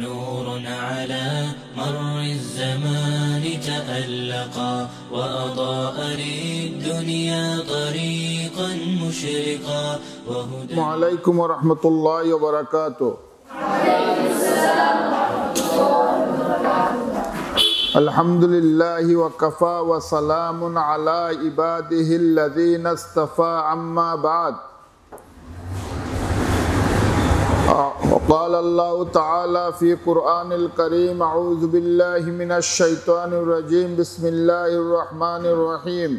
نور على مر الزمان تألقا وأضاء للدنيا طريقا مشرقا وهدى عليكم ورحمة الله وبركاته. الحمد لله وكفى وسلام على عباده الذين اصطفى عما بعد. وقال الله تعالى في قرآن الكريم أعوذ بالله من الشيطان الرجيم. بسم الله الرحمن الرحيم.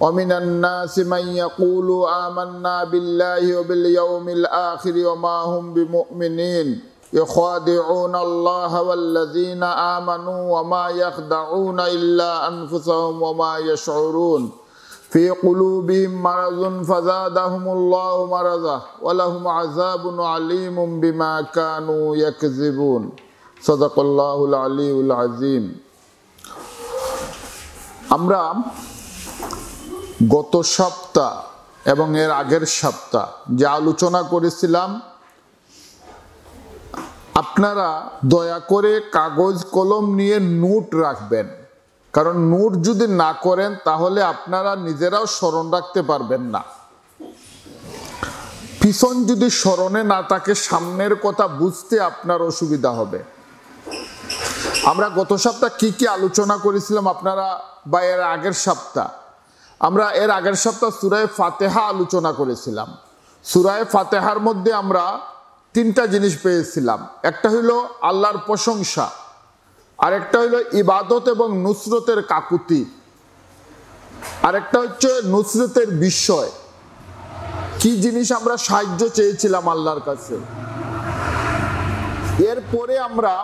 ومن الناس من يقول آمنا بالله وباليوم الآخر وما هم بمؤمنين. يخادعون الله والذين آمنوا وما يخدعون إلا أنفسهم وما يشعرون. في قلوبهم مرض فزادهم الله مرضا ولهم عذاب عليم بما كانوا يكذبون صدق الله العلي العظيم আমরা গত সপ্তাহ এবং এর আগের সপ্তাহ যে আলোচনা করেছিলাম আপনারা দয়া করে কাগজ কলম নিয়ে নোট রাখবেন কারণ নোট যদি না করেন, তাহলে আপনারা নিজেরাও স্মরণ রাখতে পারবেন না। পিছন যদি স্মরণে না থাকে, সামনের কথা বুঝতে আপনার অসুবিধা হবে। আমরা গত সপ্তাহ কি কি আলোচনা করেছিলাম আপনারা বা এর আগের সপ্তাহ? আমরা এর আগের সপ্তাহ সুরায় ফাতেহা আলোচনা করেছিলাম। সুরায় ফাতেহার মধ্যে আমরা তিনটা জিনিস পেয়েছিলাম। একটা হইল আল্লাহর প্রশংসা। আরেকটা হইল ইবাদত এবং নুসরতের কাকুতি। আরেকটা হচ্ছে নুসরতের বিষয় কি জিনিস আমরা সাহায্য চেয়েছিলাম আল্লাহর কাছে? এরপরে আমরা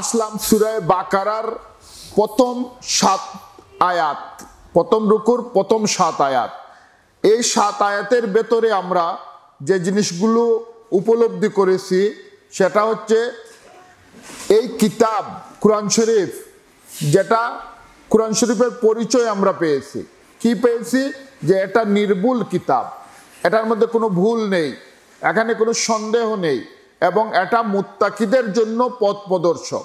আসলাম সুরায় বাকারার প্রথম সাত আয়াত, প্রথম রুকুর প্রথম সাত আয়াত। এই সাত আয়াতের ভেতরে আমরা যে জিনিসগুলো উপলব্ধি করেছি, সেটা হচ্ছে এই কিতাব, কোরআন শরীফ, যেটা কোরআন শরীফের পরিচয় আমরা পেয়েছি। কি পেয়েছি? যে এটা নির্ভুল কিতাব। এটার মধ্যে কোনো ভুল নেই, এখানে কোনো সন্দেহ নেই, এবং এটা মুত্তাকিদের জন্য পথ প্রদর্শক।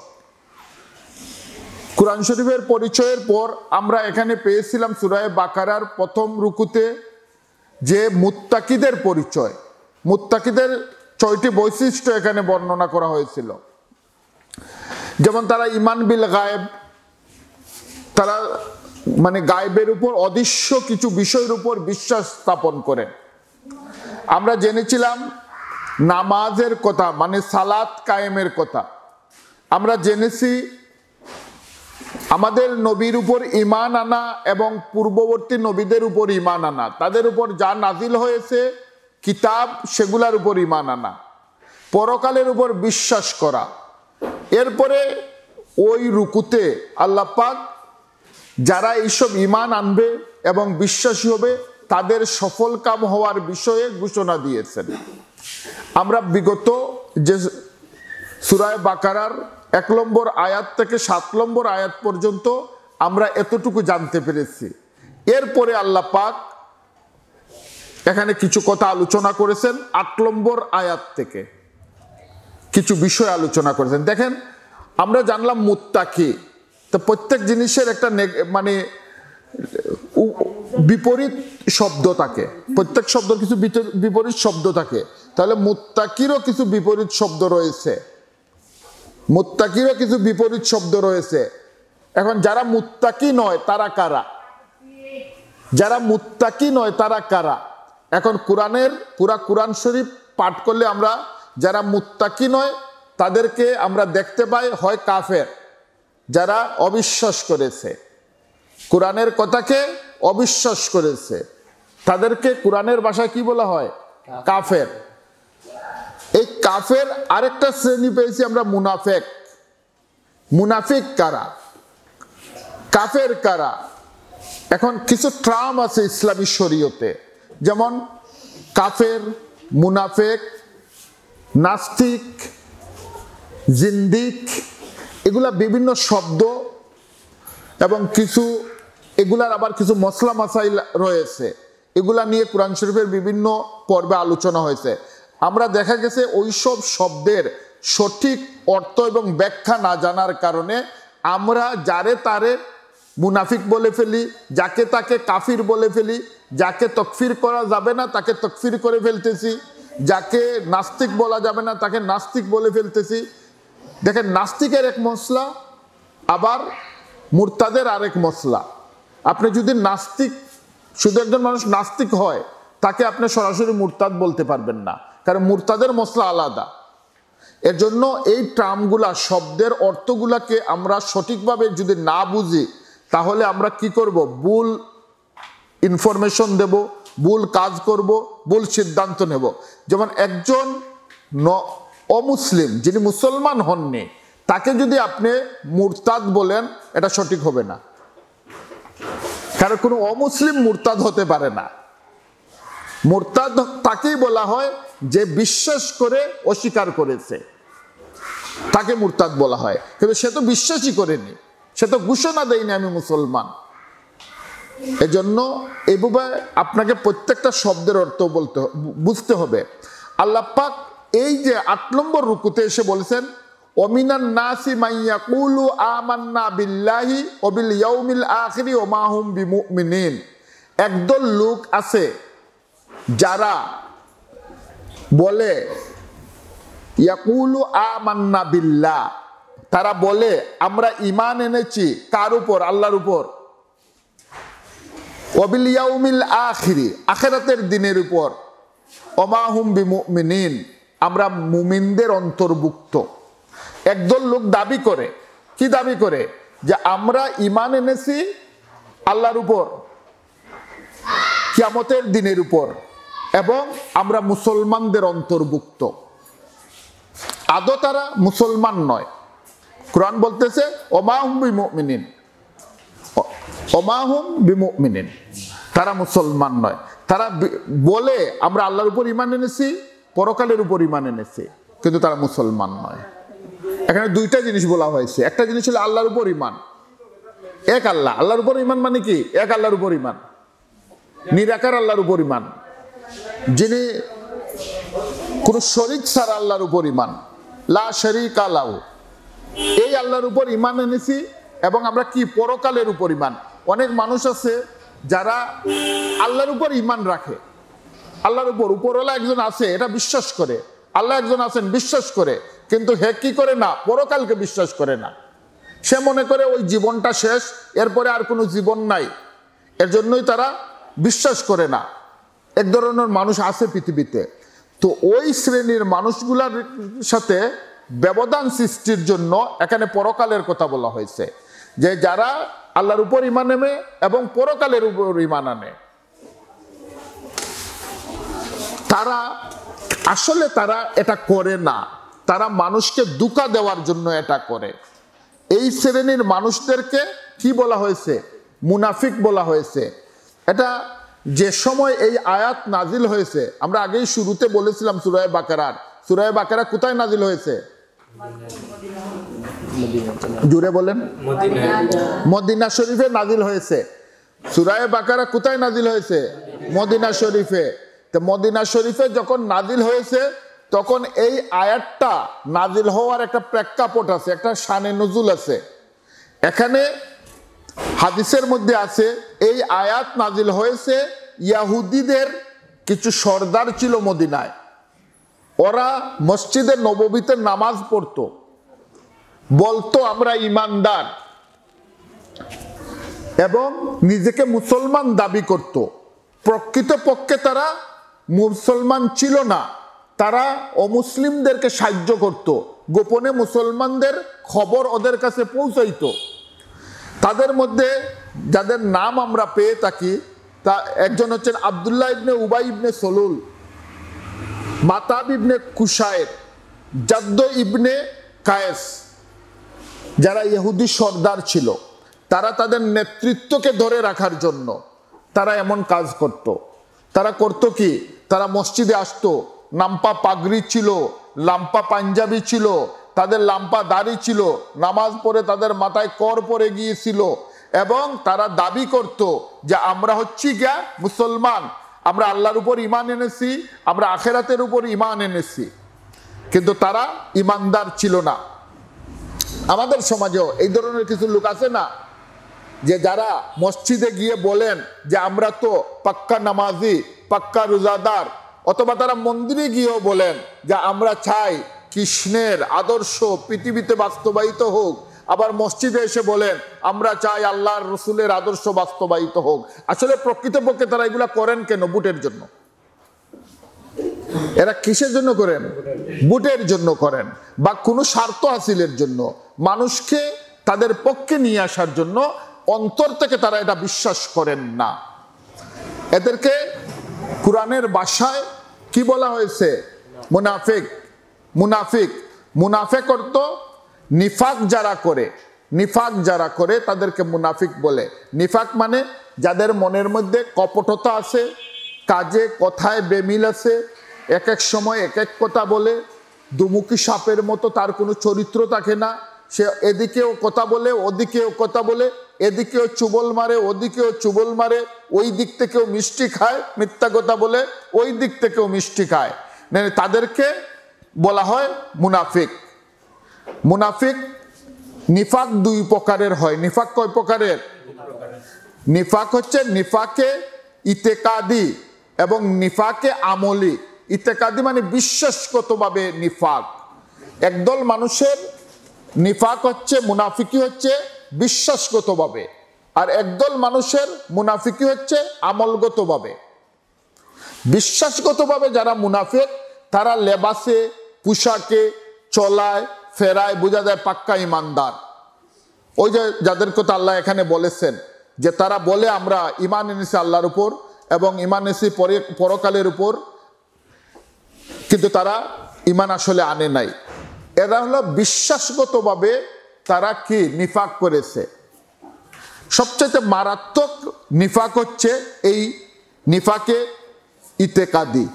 কোরআন শরীফের পরিচয়ের পর আমরা এখানে পেয়েছিলাম সুরায় বাকারার প্রথম রুকুতে যে মুত্তাকিদের পরিচয়। মুত্তাকিদের ছয়টি বৈশিষ্ট্য এখানে বর্ণনা করা হয়েছিল। যেমন তারা ইমান বিল গায়েব, তারা মানে গায়েবের উপর অদৃশ্য কিছু বিষয়ের উপর বিশ্বাস স্থাপন করেন। আমরা জেনেছিলাম নামাজের কথা মানে সালাত কায়েমের কথা। আমরা জেনেছি আমাদের নবীর উপর ইমান আনা এবং পূর্ববর্তী নবীদের উপর ইমান আনা। তাদের উপর যা নাজিল হয়েছে, কিতাব সেগুলার উপর ইমান আনা। পরকালের উপর বিশ্বাস করা। এরপরে ওই রুকুতে আল্লাহ পাক যারা এইসব ইমান আনবে এবং বিশ্বাসী হবে, তাদের সফল কাম হওয়ার বিষয়ে ঘোষণা দিয়েছেন। আমরা বিগত যে সুরায় বাকারার এক নম্বর আয়াত থেকে সাত নম্বর আয়াত পর্যন্ত আমরা এতটুকু জানতে পেরেছি। এরপরে আল্লাহ পাক এখানে কিছু কথা আলোচনা করেছেন আট নম্বর আয়াত থেকে। কিছু বিষয় আলোচনা করেছেন। দেখেন, আমরা জানলাম মুত্তাকি তো প্রত্যেক জিনিসের একটা মানে বিপরীত শব্দ থাকে। প্রত্যেক শব্দ কিছু বিপরীত শব্দ থাকে। তাহলে মুত্তাকিরও কিছু বিপরীত শব্দ রয়েছে। মুত্তাকিরও কিছু বিপরীত শব্দ রয়েছে। এখন যারা মুত্তাকি নয়, তারা কারা? যারা মুত্তাকি নয়, তারা কারা? এখন কোরআনের, পুরা কোরআন শরীফ পাঠ করলে আমরা যারা মুত্তাকি নয়, তাদেরকে আমরা দেখতে পাই হয় কাফের, যারা অবিশ্বাস করেছে। কোরআনের কথাকে অবিশ্বাস করেছে? তাদেরকে কোরআনের ভাষায় কি বলা হয়? কাফের। এই কাফের আরেকটা শ্রেণি পেয়েছি আমরা, মুনাফেক। মুনাফিক কারা? কাফের কারা? এখন কিছু ট্রাম আছে ইসলামী শরীয়তে, যেমন কাফের, মুনাফেক নাস্তিক, জিন্দিক, এগুলা বিভিন্ন শব্দ এবং কিছু, এগুলার আবার কিছু মশলা মাসাইল রয়েছে। এগুলা নিয়ে কোরআন শরীফের বিভিন্ন পর্বে আলোচনা হয়েছে। আমরা দেখা গেছে ওইসব শব্দের সঠিক অর্থ এবং ব্যাখ্যা না জানার কারণে আমরা যারে তারে মুনাফিক বলে ফেলি, যাকে তাকে কাফির বলে ফেলি, যাকে তকফির করা যাবে না, তাকে তকফির করে ফেলতেছি। যাকে নাস্তিক বলা যাবে না, তাকে নাস্তিক বলে ফেলতেছি। দেখেন, নাস্তিকের এক মশলা আবার মুরতাদের আরেক মশলা আপনি যদি নাস্তিক, শুধু একজন মানুষ নাস্তিক হয়, তাকে আপনি সরাসরি মুরতাদ বলতে পারবেন না, কারণ মুরতাদের মশলা আলাদা। এর জন্য এই ট্রামগুলা, শব্দের অর্থগুলাকে আমরা সঠিকভাবে যদি না বুঝি, তাহলে আমরা কি করব? ভুল ইনফরমেশন দেব ভুল কাজ করব, ভুল সিদ্ধান্ত নেব। যেমন একজন ন- অমুসলিম যিনি মুসলমান হননি, তাকে যদি আপনি মুরতাদ বলেন, এটা সঠিক হবে না। কারণ কোনো অমুসলিম মুরতাদ হতে পারে না। মুরতাদ তাকেই বলা হয় যে বিশ্বাস করে অস্বীকার করেছে। তাকে মুরতাদ বলা হয়। কিন্তু সে তো বিশ্বাসই করেনি। সে তো ঘোষণা দেয়নি, আমি মুসলমান। এজন্য এভাবে আপনাকে প্রত্যেকটা শব্দের অর্থ বলতে বুঝতে হবে। আল্লাহ পাক এই যে আট নম্বর রুকুতে এসে বলেছেন, অমিনান নাসি মাইয়াকুলু আমান্না বিল্লাহি ওবিল ইয়াউমিল আখিরি ওমা হুম বিমুমিনিন। একদল লোক আছে যারা বলে, ইয়াকুলু আমান্না বিল্লাহ। তারা বলে, আমরা ইমান এনেছি কার উপর? আল্লাহর উপর। ইয়াউমিল আখিরি, আখেরাতের দিনের উপর। অমাহুম বিমুমিনিন, আমরা মুমিনদের অন্তর্ভুক্ত। একদল লোক দাবি করে, কি দাবি করে? যে আমরা ইমান এনেছি আল্লাহর উপর, কিয়ামতের দিনের উপর, এবং আমরা মুসলমানদের অন্তর্ভুক্ত। আদৌ তারা মুসলমান নয়। কোরআন বলতেছে, ওমাহুম বিমুমিনিন। তারা মুসলমান নয়। তারা বলে, আমরা আল্লাহর উপর ইমান এনেছি, পরকালের উপর ইমান এনেছি, কিন্তু তারা মুসলমান নয়। এখানে দুইটা জিনিস বলা হয়েছে। একটা জিনিস হলো আল্লাহর উপর ইমান এক আল্লাহ। আল্লাহর উপর ইমান মানে কি? এক আল্লাহর উপর ইমান নিরাকার আল্লাহর উপর ইমান যিনি কোন শরিক ছাড়া আল্লাহর উপর ইমান লা শরিক আলাউ এই আল্লাহর উপর ইমান এনেছি এবং আমরা কি? পরকালের উপর ইমান অনেক মানুষ আছে যারা আল্লাহর উপর ইমান রাখে। আল্লাহর উপর, উপরওয়ালা একজন আছে, এটা বিশ্বাস করে। আল্লাহ একজন আছেন, বিশ্বাস করে। কিন্তু হে কি করে না? পরকালকে বিশ্বাস করে না। সে মনে করে ওই জীবনটা শেষ, এরপরে আর কোনো জীবন নাই। এর জন্যই তারা বিশ্বাস করে না। এক ধরনের মানুষ আছে পৃথিবীতে। তো ওই শ্রেণির মানুষগুলার সাথে ব্যবধান সৃষ্টির জন্য এখানে পরকালের কথা বলা হয়েছে। যে যারা আল্লাহর উপর ইমান নেবে এবং পরকালের উপর ইমান আনে। তারা, আসলে তারা এটা করে না। তারা মানুষকে দুকা দেওয়ার জন্য এটা করে। এই শ্রেণির মানুষদেরকে কি বলা হয়েছে? মুনাফিক বলা হয়েছে। এটা যে সময় এই আয়াত নাজিল হয়েছে, আমরা আগেই শুরুতে বলেছিলাম সুরায় বাকারার। সুরায় বাকারা কোথায় নাজিল হয়েছে? জুড়ে বলেন। মদিনা শরীফে নাজিল হয়েছে। সুরায় বাকারা কোথায় নাজিল হয়েছে? মদিনা শরীফে। তো মদিনা শরীফে যখন নাজিল হয়েছে তখন এই আয়াতটা নাজিল হওয়ার একটা প্রেক্ষাপট আছে একটা শানে নজুল আছে। এখানে হাদিসের মধ্যে আছে এই আয়াত নাজিল হয়েছে ইয়াহুদিদের কিছু সর্দার ছিল মদিনায়। ওরা মসজিদে নববীতে নামাজ পড়তো। বলতো, আমরা ইমানদার। এবং নিজেকে মুসলমান দাবি করত। প্রকৃতপক্ষে তারা মুসলমান ছিল না। তারা অমুসলিমদেরকে সাহায্য করত। গোপনে মুসলমানদের খবর ওদের কাছে পৌঁছাইতো। তাদের মধ্যে যাদের নাম আমরা পেয়ে থাকি, তা একজন হচ্ছেন আবদুল্লাহ ইবনে উবাই ইবনে সলুল, মাতাব ইবনে কুশায়ের জাদ্দ ইবনে কায়েস। যারা ইহুদি সর্দার ছিল, তারা তাদের নেতৃত্বকে ধরে রাখার জন্য তারা এমন কাজ করত। তারা করত কি? তারা মসজিদে আসতো নাম্পা পাগড়ি ছিল, লাম্পা পাঞ্জাবি ছিল, তাদের লাম্পা দাড়ি ছিল, নামাজ পড়ে তাদের মাথায় কর পরে গিয়েছিল এবং তারা দাবি করত যে আমরা হচ্ছি গিয়া মুসলমান, আমরা আল্লাহর উপর ইমান এনেছি, আমরা আখেরাতের উপর ইমান এনেছি। কিন্তু তারা ইমানদার ছিল না। আমাদের সমাজেও এই ধরনের কিছু লোক আছে না যে যারা মসজিদে গিয়ে বলেন যে আমরা তো পাক্কা নামাজি, পাক্কা রোজাদার, অথবা তারা মন্দিরে গিয়েও বলেন যে আমরা চাই কৃষ্ণের আদর্শ পৃথিবীতে বাস্তবায়িত হোক। আবার মসজিদে এসে বলেন, আমরা চাই আল্লাহর রসুলের আদর্শ বাস্তবায়িত হোক। আসলে প্রকৃতপক্ষে তারা এগুলা করেন কেন বুটের জন্য? এরা কিসের জন্য করেন? বুটের জন্য করেন, বা কোনো স্বার্থ হাসিলের জন্য। মানুষকে তাদের পক্ষে নিয়ে আসার জন্য অন্তর থেকে তারা এটা বিশ্বাস করেন না। এদেরকে কোরআনের বাসায় কি বলা হয়েছে? মুনাফিক মুনাফিক। মুনাফেক অর্থ নিফাক যারা করে, নিফাক যারা করে তাদেরকে মুনাফিক বলে। নিফাক মানে যাদের মনের মধ্যে কপটতা আছে, কাজে কথায় বেমিল আছে এক এক সময় এক এক কথা বলে, দুমুখী সাপের মতো তার কোনো চরিত্র থাকে না সে এদিকেও কথা বলে, ওদিকেও কথা বলে, এদিকেও চুবল মারে, ওদিকেও চুবল মারে, ওই দিক থেকেও মিষ্টি খায়, মিথ্যা কথা বলে, ওই দিক থেকেও মিষ্টি খায়। মানে তাদেরকে বলা হয় মুনাফিক। মুনাফিক নিফাক দুই প্রকারের হয়। নিফাক কয় প্রকারের? নিফাক হচ্ছে নিফাকে ইতেকাদি এবং নিফাকে আমলি। ইতেকাদি মানে বিশ্বাসগতভাবে নিফাক। একদল মানুষের নিফাক হচ্ছে মুনাফিকি হচ্ছে বিশ্বাসগতভাবে। আর একদল মানুষের মুনাফিকি হচ্ছে আমলগতভাবে। বিশ্বাসগতভাবে যারা মুনাফিক, তারা লেবাসে, পোশাকে চলায়, ফেরায়, বোঝা যায় পাক্কা ইমানদার। ওই যে যাদের কথা আল্লাহ এখানে বলেছেন, যে তারা বলে আমরা ইমান এনেছি আল্লাহর উপর এবং ইমান পরে পরকালের উপর, কিন্তু তারা ইমান আসলে আনে নাই। এরা হলো বিশ্বাসগতভাবে তারা কি নিফাক করেছে। সবচেয়ে মারাত্মক নিফাক হচ্ছে এই নিফাকে ইতেকাদি।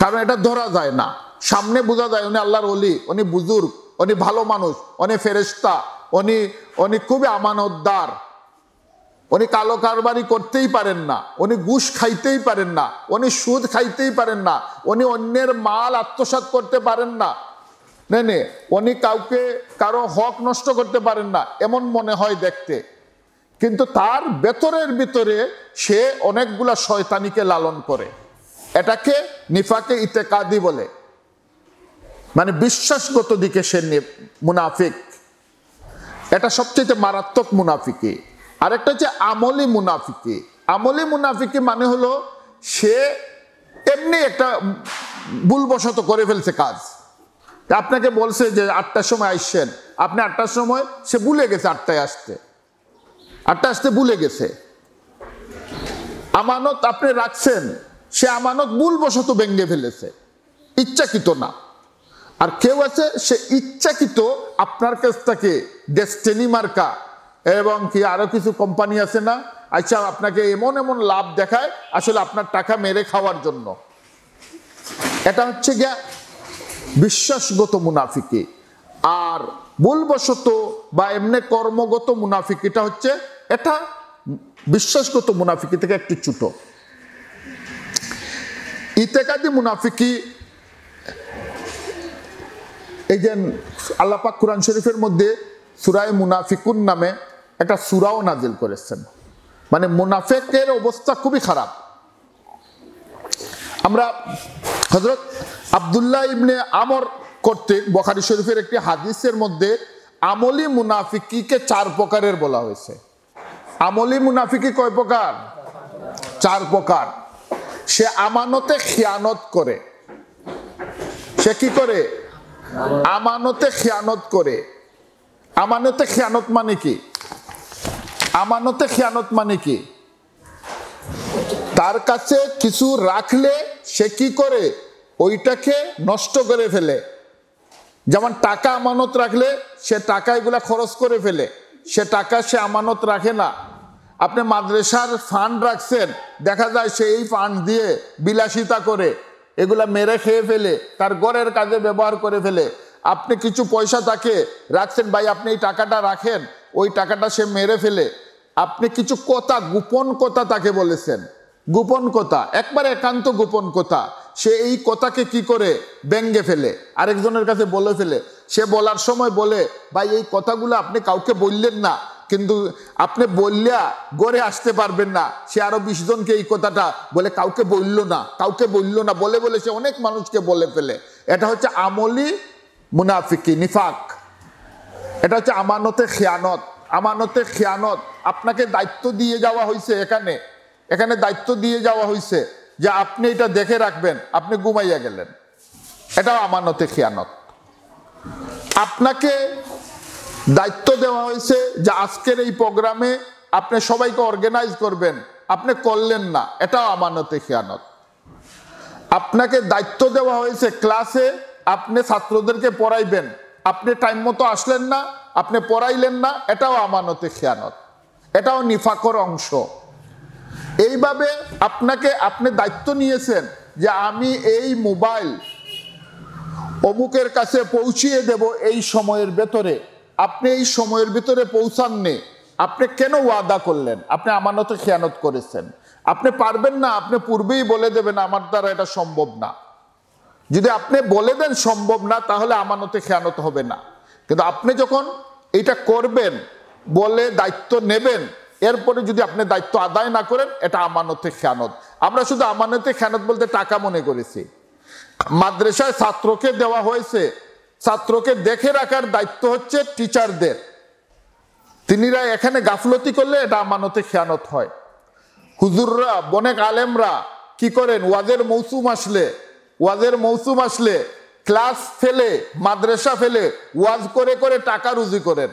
কারণ এটা ধরা যায় না। সামনে বোঝা যায় উনি আল্লাহর অলি উনি বুজুর্গ, উনি ভালো মানুষ, উনি ফেরেস্তা উনি উনি খুবই আমানতদার। উনি কালো কারবারি করতেই পারেন না, উনি ঘুষ খাইতেই পারেন না, উনি সুদ খাইতেই পারেন না, উনি অন্যের মাল আত্মসাত করতে পারেন না নে নে উনি কাউকে, কারও হক নষ্ট করতে পারেন না, এমন মনে হয় দেখতে। কিন্তু তার ভেতরের ভিতরে সে অনেকগুলা শয়তানিকে লালন করে। এটাকে নিফাকে ইতেকাদি বলে। মানে বিশ্বাসগত দিকে সে মুনাফিক। এটা সবচেয়ে মারাত্মক মুনাফিকি। আরেকটা হচ্ছে আমলি মুনাফিকি। আমলি মুনাফিকি মানে হলো সে এমনি একটা ভুলবশত করে ফেলছে কাজ। আপনাকে বলছে যে আটটার সময় আসছেন আপনি আটটার সময়, সে ভুলে গেছে আটটায় আসতে। আটটা আসতে ভুলে গেছে। আমানত আপনি রাখছেন, সে আমানত ভুলবশত ভেঙে ফেলেছে। ইচ্ছাকৃত না। আর কেউ আছে, সে ইচ্ছাকৃত আপনার কাছ থেকে ডেস্টেনি মার্কা এবং কি আরও কিছু কোম্পানি আছে না আচ্ছা আপনাকে এমন এমন লাভ দেখায়, আসলে আপনার টাকা মেরে খাওয়ার জন্য। এটা হচ্ছে গিয়া বিশ্বাসগত মুনাফিকি। আর ভুলবশত বা এমনি কর্মগত মুনাফিকিটা হচ্ছে এটা বিশ্বাসগত মুনাফিকি থেকে একটু ছোট। ইতেকাদি মুনাফিকি, এই যে আল্লাপাক কোরআন শরীফের মধ্যে সুরায় মুনাফিকুন নামে একটা সুরাও নাজিল করেছেন। মানে মুনাফেকের অবস্থা খুবই খারাপ। আমরা হজরত আবদুল্লাহ ইবনে আমর কর্তৃক বখারি শরীফের একটি হাদিসের মধ্যে আমলি মুনাফিকিকে চার প্রকারের বলা হয়েছে। আমলি মুনাফিকি কয় প্রকার? চার প্রকার। সে আমানতে খেয়ানত করে। সে কি করে? আমানতে খেয়ানত করে। আমানতে খেয়ানত মানে কি? আমানতে খেয়ানত মানে কি? তার কাছে কিছু রাখলে সে কি করে? ওইটাকে নষ্ট করে ফেলে। যেমন টাকা আমানত রাখলে সে টাকা এগুলা খরচ করে ফেলে। সে টাকা সে আমানত রাখে না। আপনি মাদ্রাসার ফান্ড রাখছেন, দেখা যায় সে এই ফান্ড দিয়ে বিলাসিতা করে, এগুলা মেরে খেয়ে ফেলে, তার গড়ের কাজে ব্যবহার করে ফেলে। আপনি কিছু পয়সা তাকে রাখছেন, ভাই আপনি এই টাকাটা রাখেন, ওই টাকাটা সে মেরে ফেলে। আপনি কিছু কথা, গোপন কথা তাকে বলেছেন। গোপন কথা, একবারে একান্ত গোপন কথা। সে এই কথাকে কি করে? ব্যঙ্গে ফেলে। আরেকজনের কাছে বলে ফেলে। সে বলার সময় বলে, ভাই, এই কথাগুলো আপনি কাউকে বললেন না। কিন্তু আপনি বললিয়া গড়ে আসতে পারবেন না। সে আরও বিশ জনকে এই কথাটা বলে, কাউকে বলল না। কাউকে বলল না। বলে বলে সে অনেক মানুষকে বলে ফেলে। এটা হচ্ছে আমলি মুনাফিকি, নিফাক। এটা হচ্ছে আমানতে খেয়ানত। আমানতে খেয়ানত। আপনাকে দায়িত্ব দিয়ে যাওয়া হয়েছে এখানে। এখানে দায়িত্ব দিয়ে যাওয়া হয়েছে যে আপনি এটা দেখে রাখবেন, আপনি ঘুমাইয়া গেলেন। এটাও আমানতে খেয়ানত। আপনাকে দায়িত্ব দেওয়া হয়েছে যে আজকের এই প্রোগ্রামে আপনি সবাইকে অর্গানাইজ করবেন, আপনি করলেন না, এটাও আমানতে খেয়ানত। আপনাকে দায়িত্ব দেওয়া হয়েছে ক্লাসে, আপনি ছাত্রদেরকে পড়াইবেন। আপনি টাইম মতো আসলেন না, আপনি পড়াইলেন না, এটাও আমানতে খেয়ানত। এটাও নিফাকর অংশ। এইভাবে আপনাকে, আপনি দায়িত্ব নিয়েছেন যে আমি এই মোবাইল অমুকের কাছে পৌঁছিয়ে দেব এই সময়ের ভেতরে। আপনি এই সময়ের ভিতরে পৌঁছাননি। আপনি কেন ওয়াদা করলেন? আপনি আমানতে খেয়ানত করেছেন। আপনি পারবেন না, আপনি পূর্বেই বলে দেবেন, আমার দ্বারা এটা সম্ভব না। যদি আপনি বলে দেন সম্ভব না, তাহলে আমানতে খেয়ানত হবে না। কিন্তু আপনি যখন এটা করবেন, বলে দায়িত্ব নেবেন এরপরে যদি আপনি দায়িত্ব আদায় না করেন, এটা আমানতে খেয়ানত। আমরা শুধু আমানতে খেয়ানত বলতে টাকা মনে করেছি। মাদ্রাসায় ছাত্রকে দেওয়া হয়েছে। ছাত্রকে দেখে রাখার দায়িত্ব হচ্ছে টিচারদের। তিনিরা এখানে গাফলতি করলে এটা আমানতে খেয়ানত হয়। হুজুররা বনেক আলেমরা কি করেন? ওয়াজের মৌসুম আসলে, ওয়াজের মৌসুম আসলে ক্লাস ফেলে, মাদ্রাসা ফেলে ওয়াজ করে করে টাকা রুজি করেন।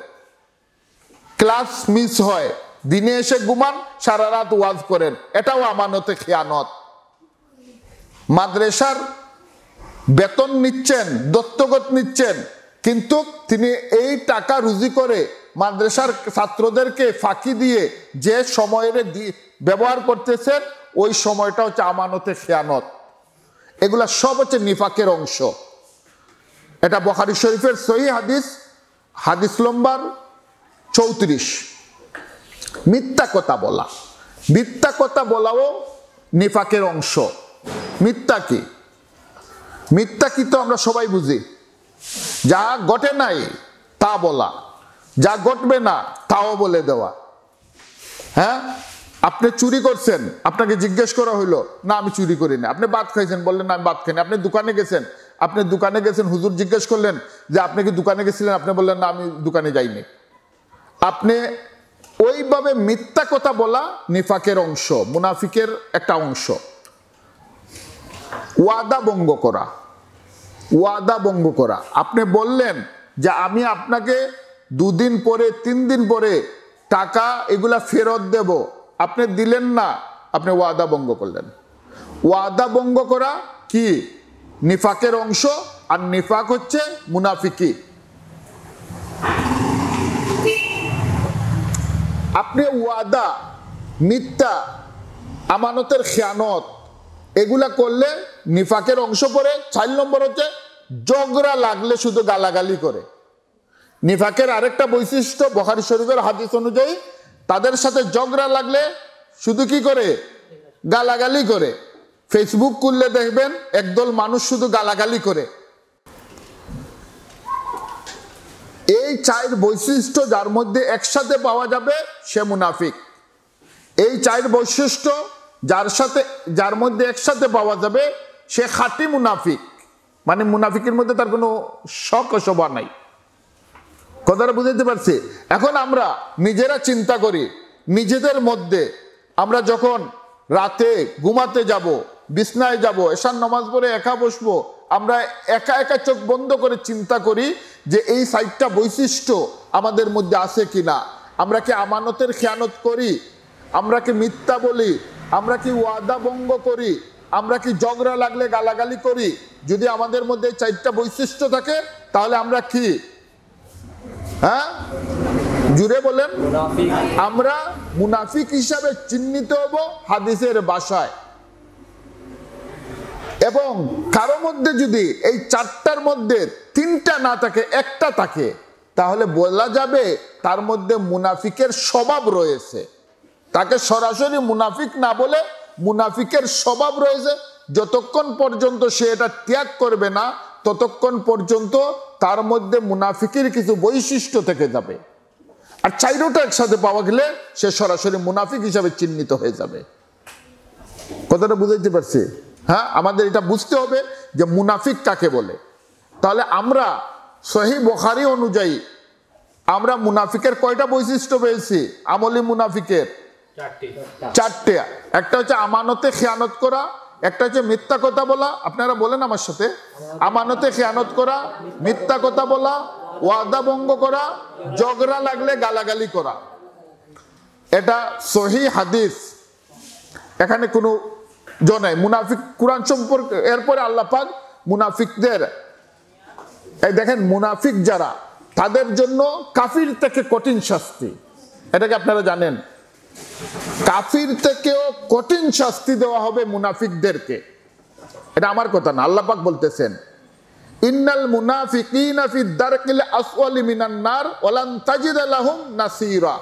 ক্লাস মিস হয়। দিনে এসে ঘুমান, সারা রাত ওয়াজ করেন। এটাও আমানতে খেয়ানত। মাদ্রাসার বেতন নিচ্ছেন, দত্তগত নিচ্ছেন, কিন্তু তিনি এই টাকা রুজি করে মাদ্রাসার ছাত্রদেরকে ফাঁকি দিয়ে যে সময়ের ব্যবহার করতেছেন, ওই সময়টা হচ্ছে আমানতে খেয়ানত। এগুলা সব হচ্ছে নিফাকের অংশ। এটা বখারি শরীফের সহি হাদিস হাদিস লম্বার চৌত্রিশ। মিথ্যা কথা বলা। মিথ্যা কথা বলাও নিফাকের অংশ। মিথ্যা কি? মিথ্যা কি তো আমরা সবাই বুঝি। যা ঘটে নাই, তা বলা। যা ঘটবে না, তাও বলে দেওয়া। হ্যাঁ? আপনি চুরি করছেন, আপনাকে জিজ্ঞেস করা হইল, না, আমি চুরি করিনি। আপনি ভাত খাইছেন, বললেন, না, আমি ভাত খাইনি। আপনি দোকানে গেছেন, আপনি দোকানে গেছেন, হুজুর জিজ্ঞেস করলেন যে, আপনি কি দোকানে গেছিলেন? আপনি বললেন, না, আমি দোকানে যাইনি। আপনি ওইভাবে মিথ্যা কথা বলা নিফাকের অংশ, মুনাফিকের একটা অংশ। ওয়াদা ভঙ্গ করা, ওয়াদা ভঙ্গ করা। আপনি বললেন যে আমি আপনাকে দুদিন পরে, তিন দিন পরে টাকা এগুলা ফেরত দেব। আপনি দিলেন না, আপনি ওয়াদা ভঙ্গ করলেন। ওয়াদা ভঙ্গ করা কি? নিফাকের অংশ আর নিফাক হচ্ছে মুনাফিকি আপনি ওয়াদা, মিথ্যা, আমানতের খেয়ানত, এগুলা করলে নিফাকের অংশ পড়ে, চার নম্বর হচ্ছে জগরা লাগলে শুধু গালাগালি করে। নিফাকের আরেকটা বৈশিষ্ট্য বখারি শরীফের হাদিস অনুযায়ী, তাদের সাথে জগরা লাগলে শুধু কি করে? গালাগালি করে। ফেসবুক করলে দেখবেন একদল মানুষ শুধু গালাগালি করে। এই চায়ের বৈশিষ্ট্য যার মধ্যে একসাথে পাওয়া যাবে সে মুনাফিক। এই চায়ের বৈশিষ্ট্য যার সাথে যার মধ্যে একসাথে পাওয়া যাবে সে খাঁটি মুনাফিক। মানে মুনাফিকের মধ্যে তার কোনো শখ শোভা নাই। কথাটা বুঝতে পারছি? এখন আমরা নিজেরা চিন্তা করি, নিজেদের মধ্যে আমরা যখন রাতে ঘুমাতে যাব বিছনায় যাব এসার নমাজ পড়ে একা বসবো আমরা একা একা চোখ বন্ধ করে চিন্তা করি যে এই সাইটটা বৈশিষ্ট্য আমাদের মধ্যে আছে কি না আমরা কি আমানতের খেয়ানত করি? আমরা কি মিথ্যা বলি? আমরা কি ওয়াদা ভঙ্গ করি? আমরা কি ঝগড়া লাগলে গালাগালি করি? যদি আমাদের মধ্যে চারটা বৈশিষ্ট্য থাকে তাহলে আমরা কি? হ্যাঁ? জুড়ে বলেন। আমরা মুনাফিক হিসাবে চিহ্নিত হব হাদিসের বাসায় এবং কারও মধ্যে যদি এই চারটার মধ্যে তিনটা না থাকে, একটা থাকে, তাহলে বলা যাবে তার মধ্যে মুনাফিকের স্বভাব রয়েছে। তাকে সরাসরি মুনাফিক না বলে মুনাফিকের স্বভাব রয়েছে। যতক্ষণ পর্যন্ত সে এটা ত্যাগ করবে না, ততক্ষণ পর্যন্ত তার মধ্যে মুনাফিকের কিছু বৈশিষ্ট্য থেকে যাবে। আর চাইরোটা একসাথে পাওয়া গেলে সে সরাসরি মুনাফিক হিসাবে চিহ্নিত হয়ে যাবে। কথাটা বুঝাইতে পারছি? হ্যাঁ আমাদের এটা বুঝতে হবে যে মুনাফিক কাকে বলে। তাহলে আমরা সহি বখারি অনুযায়ী আমরা মুনাফিকের কয়টা বৈশিষ্ট্য পেয়েছি? আমলি মুনাফিকের চারটে। একটা হচ্ছে আমানতে খেয়ানত করা একটা হচ্ছে মিথ্যা কথা বলা। আপনারা বলেন আমার সাথে। আমানতে খেয়ানত করা মিথ্যা কথা বলা ওয়াদা ভঙ্গ করা ঝগড়া লাগলে গালাগালি করা। এটা সহি হাদিস। এখানে কোনো জনাই মুনাফিক কোরআন সম্পর্কে, এরপরে আল্লাহ পাক মুনাফিকদের দেখেন মুনাফিক যারা, তাদের জন্য কাফির থেকে কঠিন শাস্তি। এটাকে আপনারা জানেন? কাফির থেকেও কঠিন শাস্তি দেওয়া হবে মুনাফিকদেরকে। এটা আমার কথা না, আল্লাহ পাক বলতেছেন, ইন্নাল মুনাফিকিনা ফি দারকিল আসওয়ালি মিনান নার ওয়ালান তাজিদ লাহুম নাসিরা।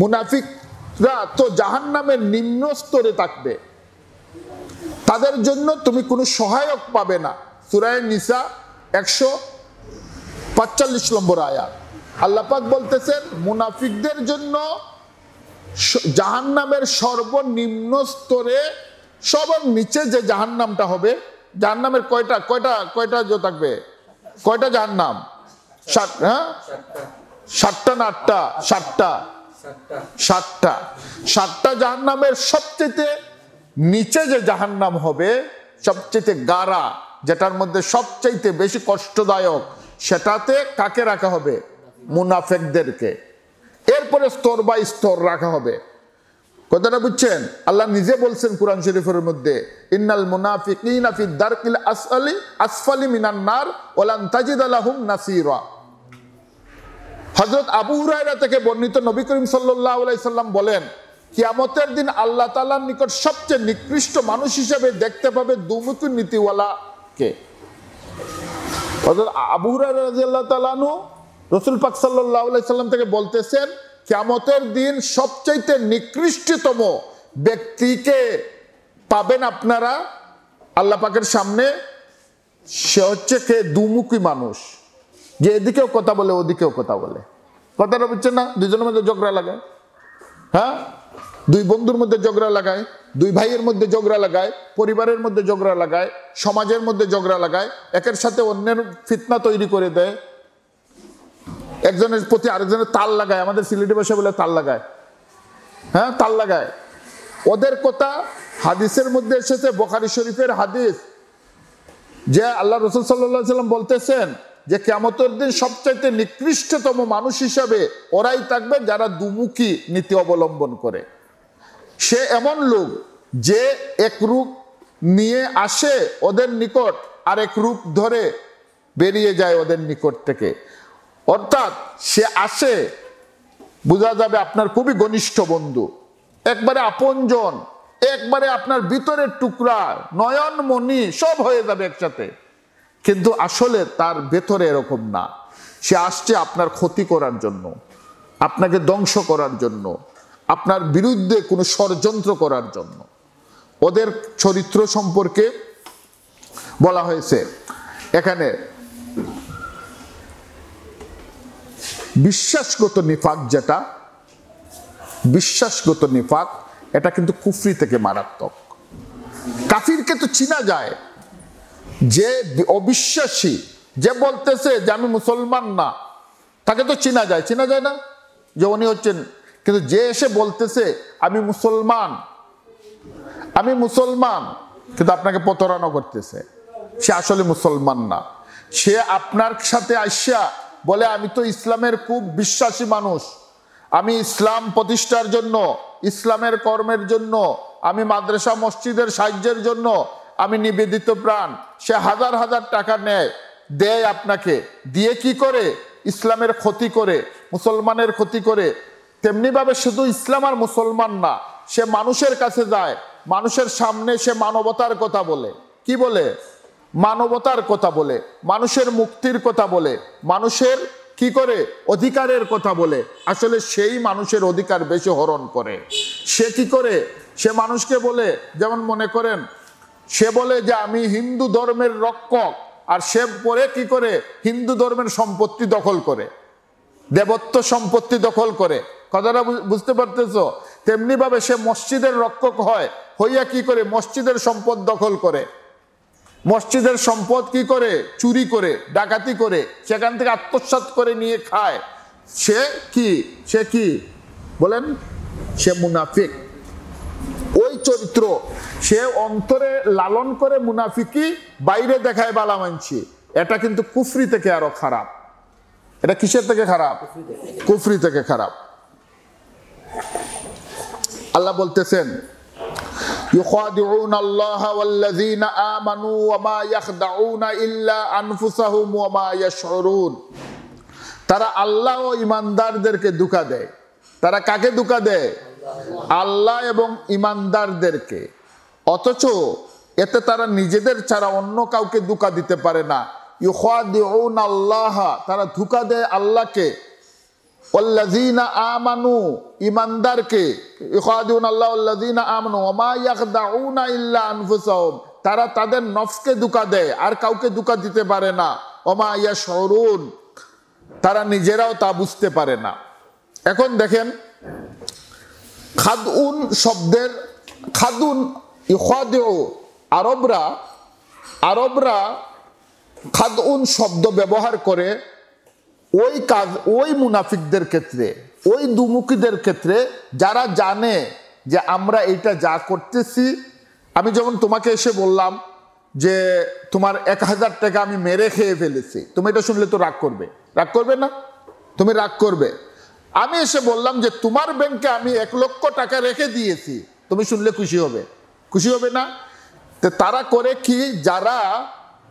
মুনাফিকরা তো জাহান্নামের নিম্ন স্তরে থাকবে। তাদের জন্য তুমি কোনো সহায়ক পাবে না। সুরায় নিসা একশো পাঁচচল্লিশ নম্বর আয়াত আল্লাপাক বলতেছেন, মুনাফিকদের জন্য জাহান্নামের সর্বনিম্ন স্তরে সবার নিচে যে জাহান্নামটা হবে, জাহান্নামের কয়টা কয়টা কয়টা যে থাকবে? কয়টা জাহান্নাম? ষাট হ্যাঁ? ষাটটা না আটটা? ষাটটা ষাটটা ষাটটা জাহান্নামের সবচেয়ে নিচে যে জাহান্নাম হবে, সবচেয়ে গাড়া যেটার মধ্যে সবচাইতে বেশি কষ্টদায়ক, সেটাতে কাকে রাখা হবে? মুনাফেকদেরকে। এরপরে স্তর বাই স্তর রাখা হবে। কথাটা বুঝছেন? আল্লাহ নিজে বলছেন কোরআন শরীফের মধ্যে, ইন্নাল মুনাফিকিনা ফি দারকিল আসফালি আসফালি মিনান নার, ওয়ালান তাজিদ লাহুম নাসিরা। হযরত আবু হুরায়রা থেকে বর্ণিত নবী করিম সাল্লাল্লাহু আলাইহি সাল্লাম বলেন কিয়ামতের দিন আল্লাহ তাআলার নিকট সবচেয়ে নিকৃষ্ট মানুষ হিসেবে দেখতে পাবে দুমুখী নীতিওয়ালা কে? হযরত আবু হুরায়রা রাদিয়াল্লাহু তাআলা আনহু রাসূল পাক আলাইহি সাল্লাম থেকে বলতেছেন, কিয়ামতের দিন সবচাইতে নিকৃষ্টতম ব্যক্তিকে পাবেন আপনারা? আল্লাহ পাকের সামনে সে হচ্ছে কে? দুমুখী মানুষ। যে এদিকেও কথা বলে, ওদিকেও কথা বলে। কথাটা বুঝছেন না? দুজনের মধ্যে ঝগড়া লাগে। হ্যাঁ? দুই বন্ধুর মধ্যে ঝগড়া লাগায়, দুই ভাইয়ের মধ্যে ঝগড়া লাগায়, পরিবারের মধ্যে ঝগড়া লাগায়, সমাজের মধ্যে ঝগড়া লাগায়, একের সাথে অন্যের ফিতনা তৈরি করে দেয়। একজনের প্রতি আরেকজনের তাল লাগায়, আমাদের সিলেটি ভাষা বলে তাল লাগায়। হ্যাঁ তাল লাগায়। ওদের কথা হাদিসের মধ্যে এসেছে, বোখারি শরীফের হাদিস, যে আল্লাহ রসুল সাল্লাহ সাল্লাম বলতেছেন যে কেমতের দিন সবচাইতে নিকৃষ্টতম মানুষ হিসাবে ওরাই থাকবে যারা দুমুখী নীতি অবলম্বন করে। সে এমন লোক যে এক রূপ নিয়ে আসে ওদের নিকট, আর এক রূপ ধরে বেরিয়ে যায় ওদের নিকট থেকে। অর্থাৎ সে আসে, বোঝা যাবে আপনার খুবই ঘনিষ্ঠ বন্ধু, একবারে আপনজন, একবারে আপনার ভিতরের টুকরা নয়ন মনি সব হয়ে যাবে একসাথে। কিন্তু আসলে তার ভেতরে এরকম না। সে আসছে আপনার ক্ষতি করার জন্য, আপনাকে ধ্বংস করার জন্য। আপনার বিরুদ্ধে কোনো ষড়যন্ত্র করার জন্য। ওদের চরিত্র সম্পর্কে বলা হয়েছে, এখানে বিশ্বাসগত নিফাক যেটা, বিশ্বাসগত নিফাক, এটা কিন্তু কুফরি থেকে মারাত্মক। কাফিরকে তো চিনা যায়, যে অবিশ্বাসী, যে বলতেছে যে আমি মুসলমান না, তাকে তো চিনা যায়। চিনা যায় না? যে উনি হচ্ছেন কিন্তু যে এসে বলতেছে, আমি মুসলমান আমি মুসলমান, কিন্তু আপনাকে প্রতারণা করতেছে। সে আসলে মুসলমান না। সে আপনার সাথে আসিয়া বলে, আমি তো ইসলামের খুব বিশ্বাসী মানুষ। আমি ইসলাম প্রতিষ্ঠার জন্য, ইসলামের কর্মের জন্য, আমি মাদ্রাসা, মসজিদের সাহায্যের জন্য, আমি নিবেদিত প্রাণ। সে হাজার হাজার টাকা নেয়, দেয় আপনাকে। দিয়ে কি করে? ইসলামের ক্ষতি করে, মুসলমানের ক্ষতি করে তেমনিভাবে শুধু ইসলাম আর মুসলমান না, সে মানুষের কাছে যায়, মানুষের সামনে সে মানবতার কথা বলে। কি বলে? মানবতার কথা বলে, মানুষের মুক্তির কথা বলে, মানুষের কি করে? অধিকারের কথা বলে। আসলে সেই মানুষের অধিকার বেশি হরণ করে। সে কি করে? সে মানুষকে বলে, যেমন মনে করেন, সে বলে যে আমি হিন্দু ধর্মের রক্ষক, আর সে পরে কি করে? হিন্দু ধর্মের সম্পত্তি দখল করে, দেবত্ব সম্পত্তি দখল করে। কথাটা বুঝতে পারতেছ? তেমনি ভাবে সে মসজিদের রক্ষক হয়। হইয়া কি করে? মসজিদের সম্পদ দখল করে। মসজিদের সম্পদ কি করে? চুরি করে ডাকাতি করে। সেখান থেকে আত্মসাৎ করে নিয়ে খায়। সে কি? সে কি? বলেন সে মুনাফিক। ওই চরিত্র সে অন্তরে লালন করে মুনাফিকি বাইরে দেখায় বালা মানছি। এটা কিন্তু কুফরি থেকে আরও খারাপ। এটা কিসের থেকে খারাপ? কুফরি থেকে খারাপ। আল্লাহ বলতেছেন يخادعون الله والذين آمنوا وما يخدعون إلا أنفسهم وما يشعرون তারা আল্লাহ ও ইমানদারদেরকে দুকা দেয় তারা কাকে দুকা দেয় আল্লাহ এবং ইমানদারদেরকে অথচ এতে তারা নিজেদের ছাড়া অন্য কাউকে দুকা দিতে পারে না ইউখাদিউন আল্লাহ তারা ধোকা দেয় আল্লাহকে আমানু ইমানদারকে আল্লাহ তারা তাদের নফসকে দুকা দেয়, আর কাউকে দুকা দিতে পারে না। ওমা ইয়াশউরুন, তারা নিজেরাও তা বুঝতে পারে না। এখন দেখেন, খাদউন শব্দের খাদুন ইখাদিউ আরবরা আরবরা খাদউন শব্দ ব্যবহার করে ওই কাজ, ওই মুনাফিকদের ক্ষেত্রে, ওই দুমুখীদের ক্ষেত্রে যারা জানে যে আমরা এটা যা করতেছি, আমি যখন তোমাকে এসে বললাম যে তোমার এক হাজার টাকা আমি মেরে খেয়ে ফেলেছি, তুমি এটা শুনলে তো রাগ করবে। রাগ করবে না? তুমি রাগ করবে। আমি এসে বললাম যে তোমার ব্যাংকে আমি এক লক্ষ টাকা রেখে দিয়েছি, তুমি শুনলে খুশি হবে। খুশি হবে না? তো তারা করে কি? যারা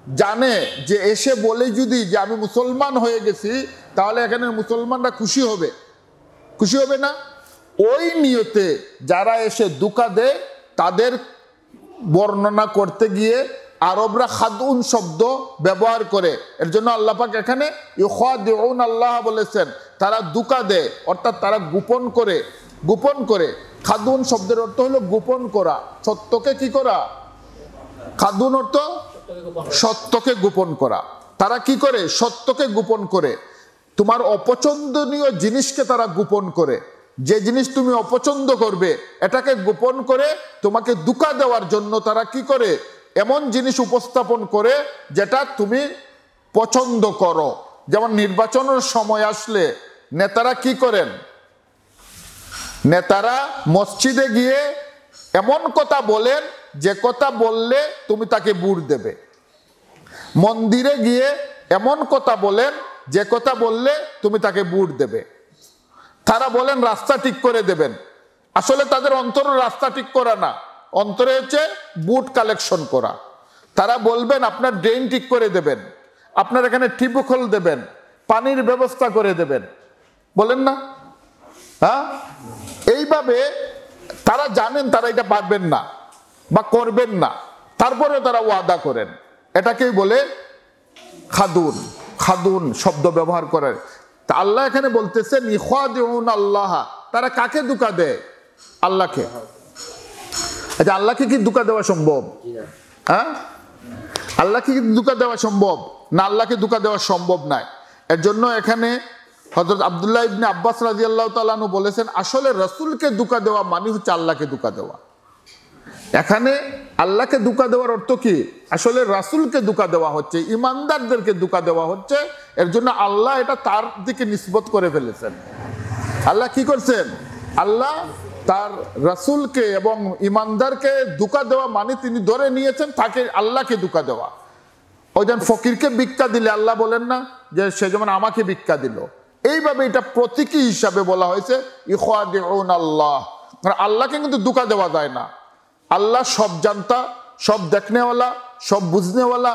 জানে যে এসে বলে যদি যে আমি মুসলমান হয়ে গেছি, তাহলে এখানে মুসলমানরা খুশি হবে। খুশি হবে না? ওই নিয়তে যারা এসে দুকা দেয়, তাদের বর্ণনা করতে গিয়ে আরবরা খাদুন শব্দ ব্যবহার করে। এর জন্য আল্লাপাক এখানে আল্লাহ বলেছেন, তারা দুকা দেয়, অর্থাৎ তারা গোপন করে গোপন করে। খাদুন শব্দের অর্থ হলো গোপন করা। সত্যকে কি করা? খাদুন অর্থ সত্যকে গোপন করা। তারা কি করে? সত্যকে গোপন করে। তোমার অপছন্দনীয় জিনিসকে তারা গোপন করে। যে জিনিস তুমি অপছন্দ করবে, এটাকে গোপন করে তোমাকে দুকা দেওয়ার জন্য তারা কি করে? এমন জিনিস উপস্থাপন করে যেটা তুমি পছন্দ করো। যেমন নির্বাচনের সময় আসলে নেতারা কি করেন? নেতারা মসজিদে গিয়ে এমন কথা বলেন যে কথা বললে তুমি তাকে বুড় দেবে। মন্দিরে গিয়ে এমন কথা বলেন, যে কথা বললে তুমি তাকে বুট দেবে। তারা বলেন, রাস্তা ঠিক করে দেবেন। আসলে তাদের অন্তর রাস্তা ঠিক করা না। অন্তরে হচ্ছে বুট কালেকশন করা। তারা বলবেন, আপনার ড্রেন ঠিক করে দেবেন। আপনার এখানে টিপুখল দেবেন। পানির ব্যবস্থা করে দেবেন। বলেন না? হ্যাঁ? এইভাবে তারা জানেন, তারা এটা পারবেন না। বা করবেন না, তারপরে তারা ওয়াদা করেন। এটাকেই বলে খাদুন। খাদুন শব্দ ব্যবহার করেন। তা আল্লাহ এখানে বলতেছেন ইখাদিউন আল্লাহ। তারা কাকে দুকা দেয়? আল্লাহকে। আচ্ছা আল্লাহকে কি দুকা দেওয়া সম্ভব? হ্যাঁ? আল্লাহকে কি দুকা দেওয়া সম্ভব? না, আল্লাহকে দুকা দেওয়া সম্ভব নয়। এর জন্য এখানে হজরত আবদুল্লাহ ইবনে আব্বাস রাজি আল্লাহ তালু বলেছেন, আসলে রসুলকে দুকা দেওয়া মানে হচ্ছে আল্লাহকে দুকা দেওয়া। এখানে আল্লাহকে দুকা দেওয়ার অর্থ কি? আসলে রাসুলকে দুকা দেওয়া হচ্ছে, ইমানদারদেরকে দুকা দেওয়া হচ্ছে, এর জন্য আল্লাহ এটা তার দিকে নিষ্পত করে ফেলেছেন। আল্লাহ কি করছেন? আল্লাহ তার রাসুলকে এবং ইমানদারকে দুকা দেওয়া মানে তিনি ধরে নিয়েছেন তাকে আল্লাহকে দুকা দেওয়া। ওই যেন ফকিরকে ভিক্ষা দিলে আল্লাহ বলেন না যে, সে যেমন আমাকে ভিক্ষা দিল। এইভাবে এটা প্রতীকী হিসাবে বলা হয়েছে ইখাদিউন আল্লাহ মানে আল্লাহকে কিন্তু দুকা দেওয়া যায় না। আল্লাহ সব জানতা, সব দেখনেওয়ালা, সব বুঝনেওয়ালা,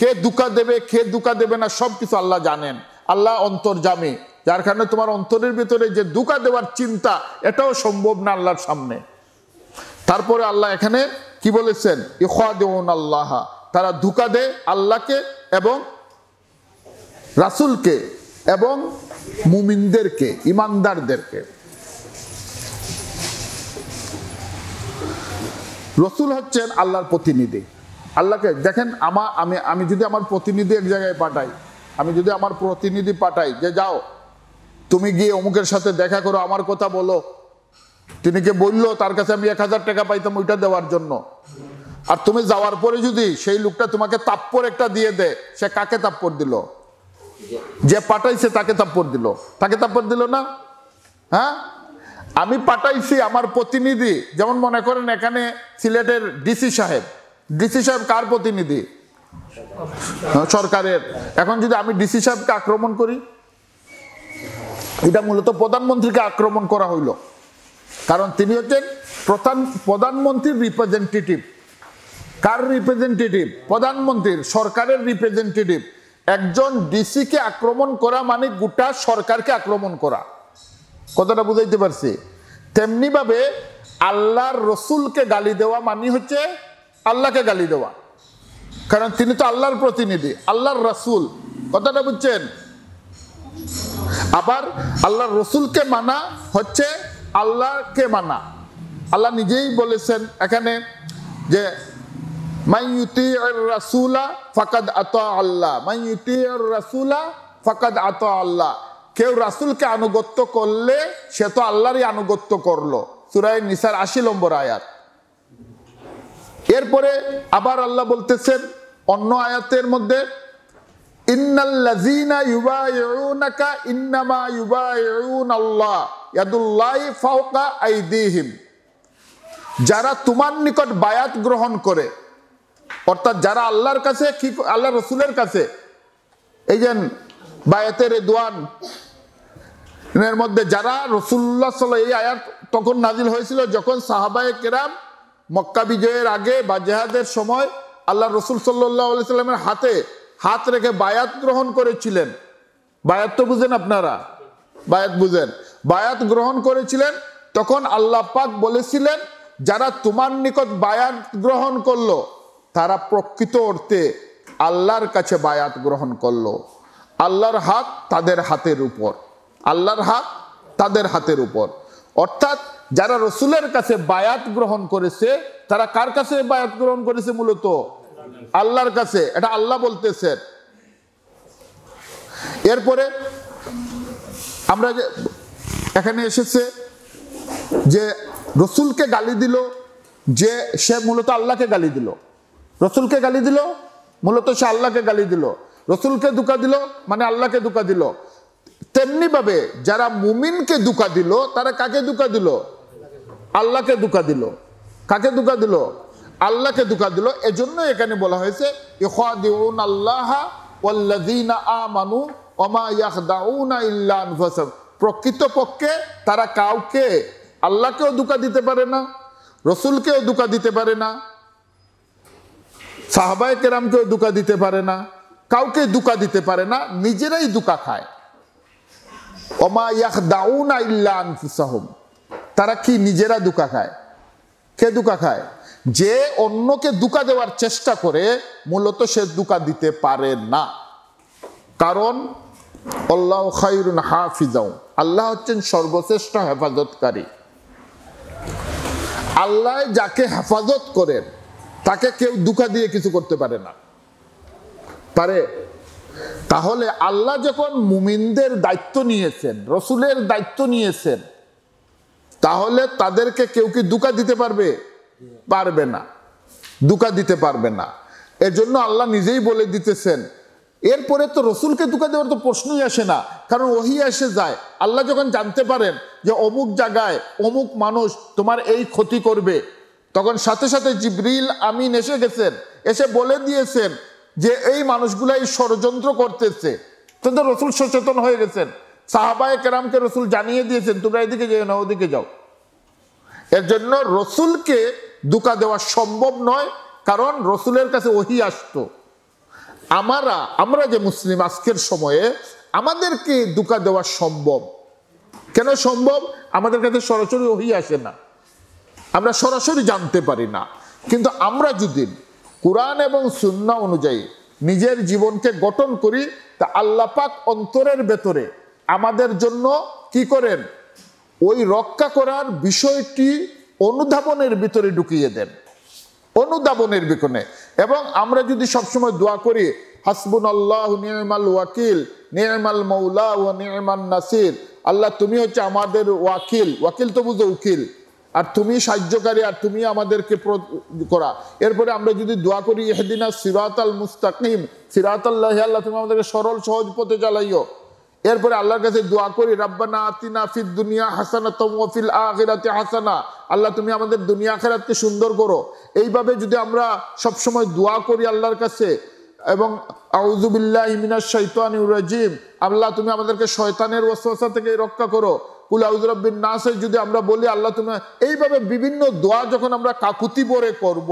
কে দুকা দেবে, কে দুকা দেবে না, সব কিছু আল্লাহ জানেন। আল্লাহ অন্তর জামে যার কারণে তোমার অন্তরের ভিতরে যে দুকা দেওয়ার চিন্তা, এটাও সম্ভব না আল্লাহর সামনে। তারপরে আল্লাহ এখানে কি বলেছেন? ইখাদিউন আল্লাহ, তারা ধোকা দেয় আল্লাহকে এবং রাসুলকে এবং মুমিনদেরকে, ইমানদারদেরকে। রসুল হচ্ছেন আল্লাহর প্রতিনিধি। আল্লাহকে দেখেন আমার আমি আমি যদি আমার প্রতিনিধি এক জায়গায় পাঠাই, আমি যদি আমার প্রতিনিধি পাঠাই যে যাও, তুমি গিয়ে অমুকের সাথে দেখা করো, আমার কথা বলো। তিনি কে বলল, তার কাছে আমি এক হাজার টাকা পাইতাম ওইটা দেওয়ার জন্য। আর তুমি যাওয়ার পরে যদি সেই লোকটা তোমাকে তাপ্পর একটা দিয়ে দেয় সে কাকে তাপ্পর দিল? যে পাঠাইছে তাকে তাপ্পর দিল। তাকে তাপ্পর দিল না? হ্যাঁ? আমি পাঠাইছি আমার প্রতিনিধি, যেমন মনে করেন এখানে সিলেটের ডিসি সাহেব। ডিসি সাহেব কার প্রতিনিধি? সরকারের। এখন যদি আমি ডিসি সাহেবকে আক্রমণ করি, এটা মূলত প্রধানমন্ত্রীকে আক্রমণ করা হইল। কারণ তিনি হচ্ছেন প্রধান, প্রধানমন্ত্রীর রিপ্রেজেন্টেটিভ কার রিপ্রেজেন্টেটিভ প্রধানমন্ত্রীর, সরকারের রিপ্রেজেন্টেটিভ একজন ডিসিকে আক্রমণ করা মানে গোটা সরকারকে আক্রমণ করা। কথাটা বুঝাইতে পারছি। তেমনি ভাবে আল্লাহর রসুলকে গালি দেওয়া মানে হচ্ছে আল্লাহকে গালি দেওয়া। কারণ তিনি তো আল্লাহর প্রতিনিধি, আল্লাহর রসুল। কথাটা বুঝছেন? আবার আল্লাহর রসুলকে মানা হচ্ছে আল্লাহকে মানা। আল্লাহ নিজেই বলেছেন এখানে যে মাইয়ুতি রাসুলা ফাকাদ আত আল্লাহ। মাইয়ুতি রাসুলা ফাকাদ আত আল্লাহ। কেউ রাসুলকে আনুগত্য করলে সে তো আল্লাহরই আনুগত্য করল। সুরাই নিসার আশি নম্বর আয়াত। এরপরে আবার আল্লাহ বলতেছেন অন্য আয়াতের মধ্যে যারা তোমার নিকট বায়াত গ্রহণ করে, অর্থাৎ যারা আল্লাহর কাছে কি আল্লাহ রসুলের কাছে, এই যে বায়াতের দোয়ান এর মধ্যে যারা রসুল্লাহ সাল এই আয়াত তখন নাজিল হয়েছিল, যখন সাহাবায়ে কেরাম মক্কা বিজয়ের আগে বা জেহাদের সময় আল্লাহ রসুল সাল্লাহ সাল্লামের হাতে হাত রেখে বায়াত গ্রহণ করেছিলেন। বায়াত তো বুঝেন আপনারা? বায়াত বুঝেন। বায়াত গ্রহণ করেছিলেন, তখন আল্লাহ পাক বলেছিলেন, যারা তোমার নিকট বায়াত গ্রহণ করল, তারা প্রকৃত অর্থে আল্লাহর কাছে বায়াত গ্রহণ করল। আল্লাহর হাত তাদের হাতের উপর। আল্লাহর হাত তাদের হাতের উপর। অর্থাৎ যারা রসুলের কাছে বায়াত গ্রহণ করেছে, তারা কার কাছে বায়াত গ্রহণ করেছে মূলত? আল্লাহর কাছে। এটা আল্লাহ বলতেছেন এরপরে আমরা যে এখানে এসেছে যে রসুলকে গালি দিল, যে সে মূলত আল্লাহকে গালি দিল। রসুলকে গালি দিল, মূলত সে আল্লাহকে গালি দিল। রসুলকে দুকা দিল মানে আল্লাহকে দুকা দিল। তেমনি ভাবে যারা মুমিনকে দুকা দিল, তারা কাকে দুকা দিল? আল্লাহকে দুকা দিল। কাকে দুকা দিল? আল্লাহকে দুকা দিল। এজন্য এখানে বলা হয়েছে ইখাদিউন আল্লাহ ওয়াল্লাযীনা আমানু প্রকৃতপক্ষে তারা কাউকে আল্লাহকেও দুকা দিতে পারে না, রসুলকেও দুকা দিতে পারে না, সাহাবায় কেরামকেও দুকা দিতে পারে না, কাউকে দুকা দিতে পারে না, নিজেরাই দুকা খায়। ওমা ইয়াখদাউনা ইল্লা আনফুসাহুম। তারা কি নিজেরা দুকা খায়? কে দুকা খায়? যে অন্যকে দুকা দেওয়ার চেষ্টা করে, মূলত সে দুকা দিতে পারে না। কারণ, আল্লাহ খাইরুন হাফিজাও। আল্লাহ হচ্ছেন সর্বশ্রেষ্ঠ হেফাজতকারী। আল্লাহ যাকে হেফাজত করেন, তাকে কেউ দুকা দিয়ে কিছু করতে পারে না। পারে? তাহলে আল্লাহ যখন মুমিনদের দায়িত্ব নিয়েছেন, রসুলের দায়িত্ব নিয়েছেন, তাহলে তাদেরকে কেউ কি দুকা দিতে পারবে? পারবে না। দুকা দিতে পারবে না। এর জন্য আল্লাহ নিজেই বলে দিতেছেন, এরপরে তো রসুলকে দুকা দেওয়ার তো প্রশ্নই আসে না, কারণ ওহি এসে যায়। আল্লাহ যখন জানতে পারেন যে অমুক জায়গায় অমুক মানুষ তোমার এই ক্ষতি করবে, তখন সাথে সাথে জিবরিল আমিন এসে গেছেন, এসে বলে দিয়েছেন যে এই মানুষগুলাই ষড়যন্ত্র করতেছে। তো রসুল সচেতন হয়ে গেছেন। সাহাবায় কেরামকে রসুল জানিয়ে দিয়েছেন, তোমরা এদিকে যাও না, ওদিকে যাও। এর জন্য রসুলকে দুকা দেওয়া সম্ভব নয়, কারণ রসুলের কাছে ওহি আসতো। আমরা আমরা যে মুসলিম আজকের সময়ে, আমাদেরকে দুকা দেওয়া সম্ভব। কেন সম্ভব? আমাদের কাছে সরাসরি ওহি আসে না। আমরা সরাসরি জানতে পারি না। কিন্তু আমরা যদি কোরআন এবং সুন্না অনুযায়ী নিজের জীবনকে গঠন করি, তা আল্লাপাক অন্তরের ভেতরে আমাদের জন্য কি করেন? ওই রক্ষা করার বিষয়টি অনুধাবনের ভিতরে ঢুকিয়ে দেন। অনুধাবনের বিকনে এবং আমরা যদি সবসময় দোয়া করি হাসবুন আল্লাহ নিয়মাল ওয়াকিল, নিয়মাল মৌলা ও নিয়মান নাসির। আল্লাহ, তুমি হচ্ছে আমাদের ওয়াকিল। ওয়াকিল তো বুঝো উকিল। আর তুমি সাহায্যকারী, আর তুমি আমাদেরকে করা। এরপরে আমরা যদি দোয়া করি এহদিনা সিরাত আল মুস্তাকিম সিরাত আল্লাহ আল্লাহ তুমি আমাদেরকে সরল, সহজ পথে চালাইও। এরপরে আল্লাহর কাছে দোয়া করি, রাব্বানা আতিনা ফিদ দুনিয়া হাসানা তমফিল আখিরাতে হাসানা। আল্লাহ, তুমি আমাদের দুনিয়া আখিরাতকে সুন্দর করো। এইভাবে যদি আমরা সবসময় দোয়া করি আল্লাহর কাছে, এবং আউজুবিল্লাহ ইমিনাশ শৈতানির রাজিম, আল্লাহ, তুমি আমাদেরকে শয়তানের ওয়াসওয়াসা থেকে রক্ষা করো। কুল আউজুরাব্বিন নাসে, যদি আমরা বলি, আল্লাহ তুমি এইভাবে বিভিন্ন দোয়া যখন আমরা কাকুতি পরে করব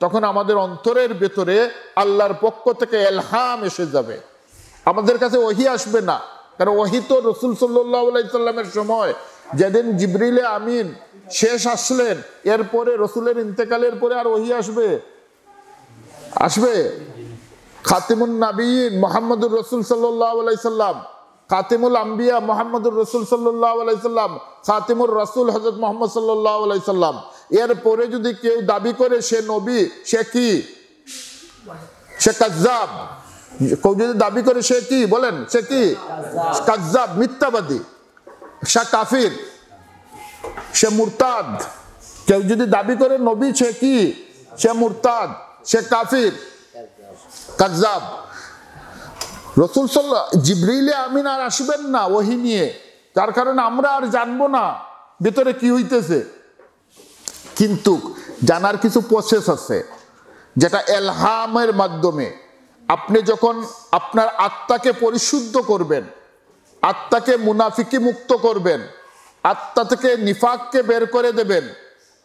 তখন আমাদের অন্তরের ভেতরে আল্লাহর পক্ষ থেকে এলহাম এসে যাবে। আমাদের কাছে ওহি আসবে না। কারণ ওহি তো রসুল সাল্লামের সময়। যেদিন জিবরিলে আমিন শেষ আসলেন, এরপরে রসুলের ইন্তেকালের পরে আর ওহি আসবে? আসবে? খাতিমুল নাবিন মোহাম্মদুর রসুল সাল্লাহ আলাইসাল্লাম খাতিমুল আম্বিয়া মোহাম্মদুর রসুল সাল্লাহ আলাইসাল্লাম খাতিমুর রসুল হজরত মোহাম্মদ সাল্লাহ আলাইসাল্লাম এরপরে যদি কেউ দাবি করে সে নবী, সে কি? সে কাজাব কেউ যদি দাবি করে সে কি? বলেন, সে কি? কাজাব মিথ্যাবাদী। সে কাফির। সে মুরতাদ। কেউ যদি দাবি করে নবী, সে কি? সে মুরতাদ। সে কাফির। কাজাব রসুল সাল্লাহ জিব্রিলে আমিন আর আসবেন না ওহি নিয়ে। তার কারণে আমরা আর জানব না ভিতরে কি হইতেছে। কিন্তু জানার কিছু প্রসেস আছে, যেটা এলহামের মাধ্যমে। আপনি যখন আপনার আত্মাকে পরিশুদ্ধ করবেন, আত্মাকে মুনাফিকি মুক্ত করবেন, আত্মা থেকে নিফাককে বের করে দেবেন,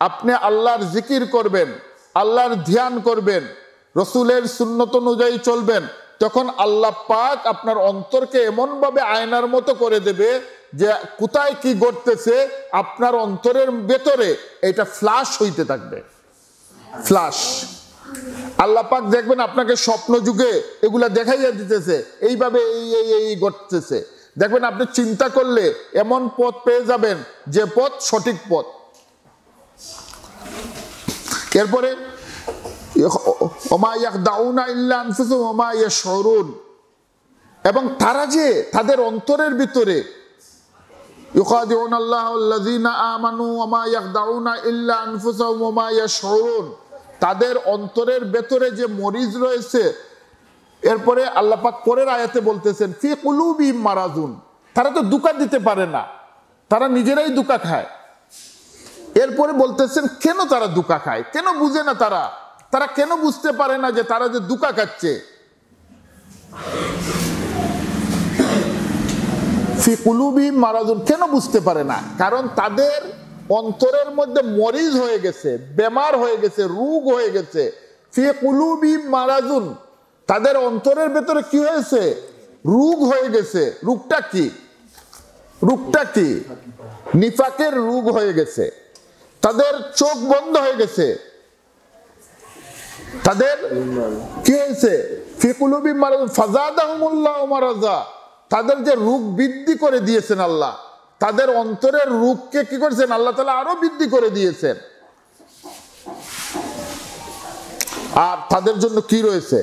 আপনি আল্লাহর জিকির করবেন, আল্লাহর ধ্যান করবেন, রসুলের সুন্নত অনুযায়ী চলবেন তখন আল্লাহ পাক আপনার অন্তরকে এমনভাবে আয়নার মতো করে দেবে যে কোথায় কি ঘটতেছে, আপনার অন্তরের ভেতরে এটা ফ্লাশ হইতে থাকবে। ফ্লাশ আল্লাহ পাক দেখবেন আপনাকে স্বপ্ন যুগে এগুলা দেখাইয়া দিতেছে, এইভাবে এই এই এই ঘটতেছে। দেখবেন আপনি চিন্তা করলে এমন পথ পেয়ে যাবেন যে পথ সঠিক পথ। এরপরে এবং তারা যে তাদের অন্তরের ভিতরে তাদের অন্তরের ভেতরে যে মরিজ রয়েছে, এরপরে আল্লাপাক পরের আয়াতে বলতেছেন, ফি কুলুবি মারাজুন। তারা তো দুকা দিতে পারে না, তারা নিজেরাই দুকা খায়। এরপরে বলতেছেন, কেন তারা দুকা খায়? কেন বুঝে না তারা? তারা কেন বুঝতে পারে না যে তারা যে দুকা খাচ্ছে? মারাজুন কেন বুঝতে পারে না? কারণ তাদের অন্তরের মধ্যে মরিজ হয়ে গেছে, বেমার হয়ে গেছে, রোগ হয়ে গেছে। মারাজুন তাদের অন্তরের ভেতরে কি হয়েছে? রোগ হয়ে গেছে। রোগটা কি? রোগটা কি? নিফাকের রোগ হয়ে গেছে। তাদের চোখ বন্ধ হয়ে গেছে। তাদের কি হয়েছে? ফিকুলুবি ফাজাদাহমুল্লাহ মারাজা। তাদের যে রূপ বৃদ্ধি করে দিয়েছেন আল্লাহ, তাদের অন্তরের রূপকে কি করেছেন? আল্লাহ তালা আরও বৃদ্ধি করে দিয়েছেন। আর তাদের জন্য কি রয়েছে?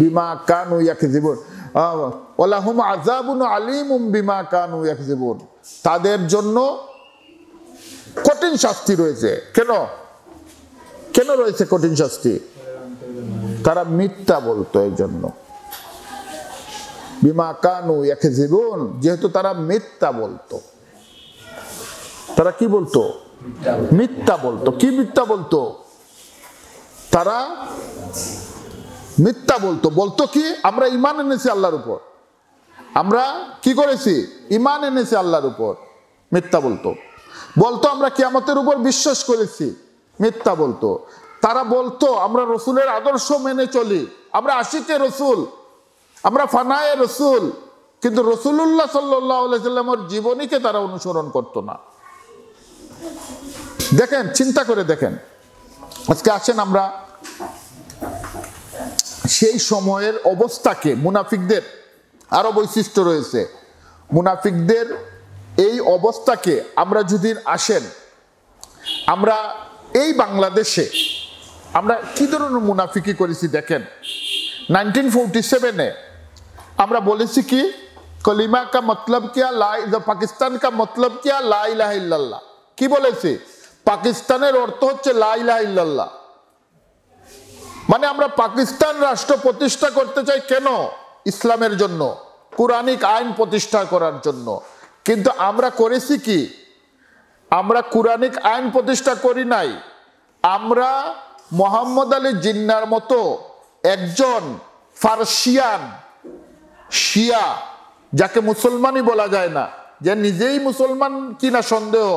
বিমা কানু ইয়াকে জীবন ওলাহুম আজাবুন আলিমুম বিমা কানু ইয়াকে জীবন তাদের জন্য কঠিন শাস্তি রয়েছে। কেন? কেন রয়েছে কঠিন শাস্তি? তারা মিথ্যা বলতো এই জন্য বিমা কানু একে জীবন যেহেতু তারা মিথ্যা বলতো। তারা কি বলতো? মিথ্যা বলতো। কি মিথ্যা বলতো? তারা মিথ্যা বলতো। বলতো কি? আমরা ইমান এনেছি আল্লাহর উপর। আমরা কি করেছি? ইমান এনেছি আল্লাহর উপর। মিথ্যা বলতো। বলতো আমরা কিয়ামতের উপর বিশ্বাস করেছি। মিথ্যা বলতো। তারা বলতো, আমরা রসুলের আদর্শ মেনে চলি। আমরা আশিকে রসুল, আমরা ফানায় রসুল। কিন্তু রসুল্লাহ সাল্লামের জীবনীকে তারা অনুসরণ করত না। দেখেন, চিন্তা করে দেখেন। আজকে আসেন আমরা সেই সময়ের অবস্থাকে, মুনাফিকদের আরও বৈশিষ্ট্য রয়েছে। মুনাফিকদের এই অবস্থাকে আমরা যদি আসেন, আমরা এই বাংলাদেশে আমরা কি ধরনের মুনাফিকি করেছি দেখেন? নাইনটিন ফোরটি সেভেনে আমরা বলেছি কি, কলিমা কা মতলব কিয়া লাই পাকিস্তান কা মতলব কিয়া লা ইলাহা ইল্লাল্লাহ। কি বলেছি? পাকিস্তানের অর্থ হচ্ছে লাই ইলাহা ইল্লাল্লাহ। মানে আমরা পাকিস্তান রাষ্ট্র প্রতিষ্ঠা করতে চাই কেন? ইসলামের জন্য, কোরআনিক আইন প্রতিষ্ঠা করার জন্য। কিন্তু আমরা করেছি কি? আমরা কোরআনিক আইন প্রতিষ্ঠা করি নাই। আমরা মোহাম্মদ আলী জিন্নার মতো একজন ফার্সিয়ান, শিয়া, যাকে মুসলমানই বলা যায় না, যে নিজেই মুসলমান কিনা সন্দেহ,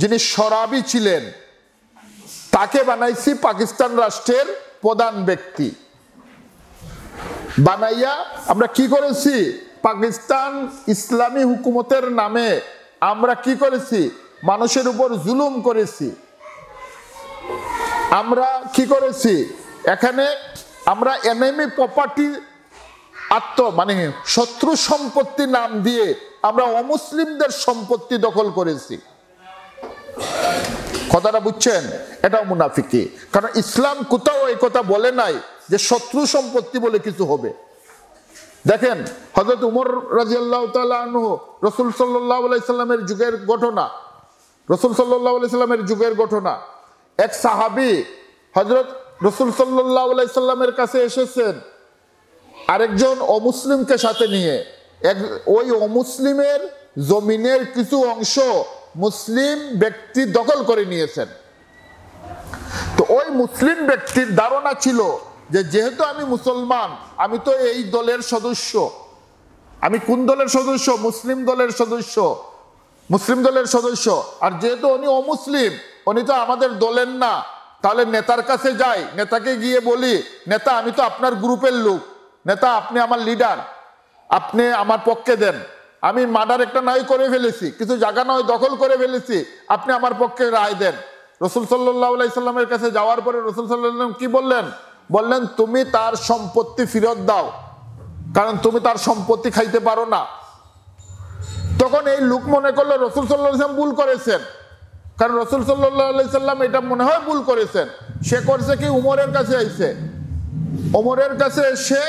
যিনি সরাবি ছিলেন, তাকে বানাইছি পাকিস্তান রাষ্ট্রের প্রধান ব্যক্তি। বানাইয়া আমরা কি করেছি? পাকিস্তান ইসলামী হুকুমতের নামে আমরা কি করেছি? মানুষের উপর জুলুম করেছি। আমরা কি করেছি? এখানে আমরা এনএমি প্রপার্টি আত্ম মানে শত্রু সম্পত্তি নাম দিয়ে আমরা অমুসলিমদের সম্পত্তি দখল করেছি। কথাটা বুঝছেন? এটাও মুনাফিকি। কারণ ইসলাম কোথাও এই কথা বলে নাই যে শত্রু সম্পত্তি বলে কিছু হবে। দেখেন হজরত উমর রাজিয়াল্লাহ তালু রসুল সাল্লাহ সাল্লামের যুগের ঘটনা। রসুল সাল্লাহ যুগের ঘটনা। এক সাহাবি হজরত রসুল সাল্লাহ কাছে এসেছেন। আরেকজন অমুসলিমকে সাথে নিয়ে। এক, ওই অমুসলিমের জমিনের কিছু অংশ মুসলিম ব্যক্তি দখল করে নিয়েছেন। তো ওই মুসলিম ব্যক্তির ধারণা ছিল যে যেহেতু আমি মুসলমান, আমি তো এই দলের সদস্য। আমি কোন দলের সদস্য? মুসলিম দলের সদস্য। মুসলিম দলের সদস্য। আর যেহেতু উনি অমুসলিম, উনি তো আমাদের দলের না, তাহলে নেতার কাছে যাই, নেতাকে গিয়ে বলি, নেতা, আমি তো আপনার গ্রুপের লোক। নেতা, আপনি আমার লিডার। আপনি আমার পক্ষে দেন। আমি মার্ডার একটা নয় করে ফেলেছি, কিছু জায়গা নয় দখল করে ফেলেছি, আপনি আমার পক্ষে রায় দেন। রসুল সাল্লাহ সাল্লামের কাছে যাওয়ার পরে রসুল সাল্লাম কি বললেন? বললেন, তুমি তার সম্পত্তি ফেরত দাও, কারণ তুমি তার সম্পত্তি খাইতে পারো না। তখন এই লোক মনে করল রসুল সাল্লাম ভুল করেছেন। কারণ রসুল সাল্লাহ সাল্লাম এটা মনে হয় ভুল করেছেন। সে করছে কি? উমরের কাছে আইছে। ওমরের কাছে এসে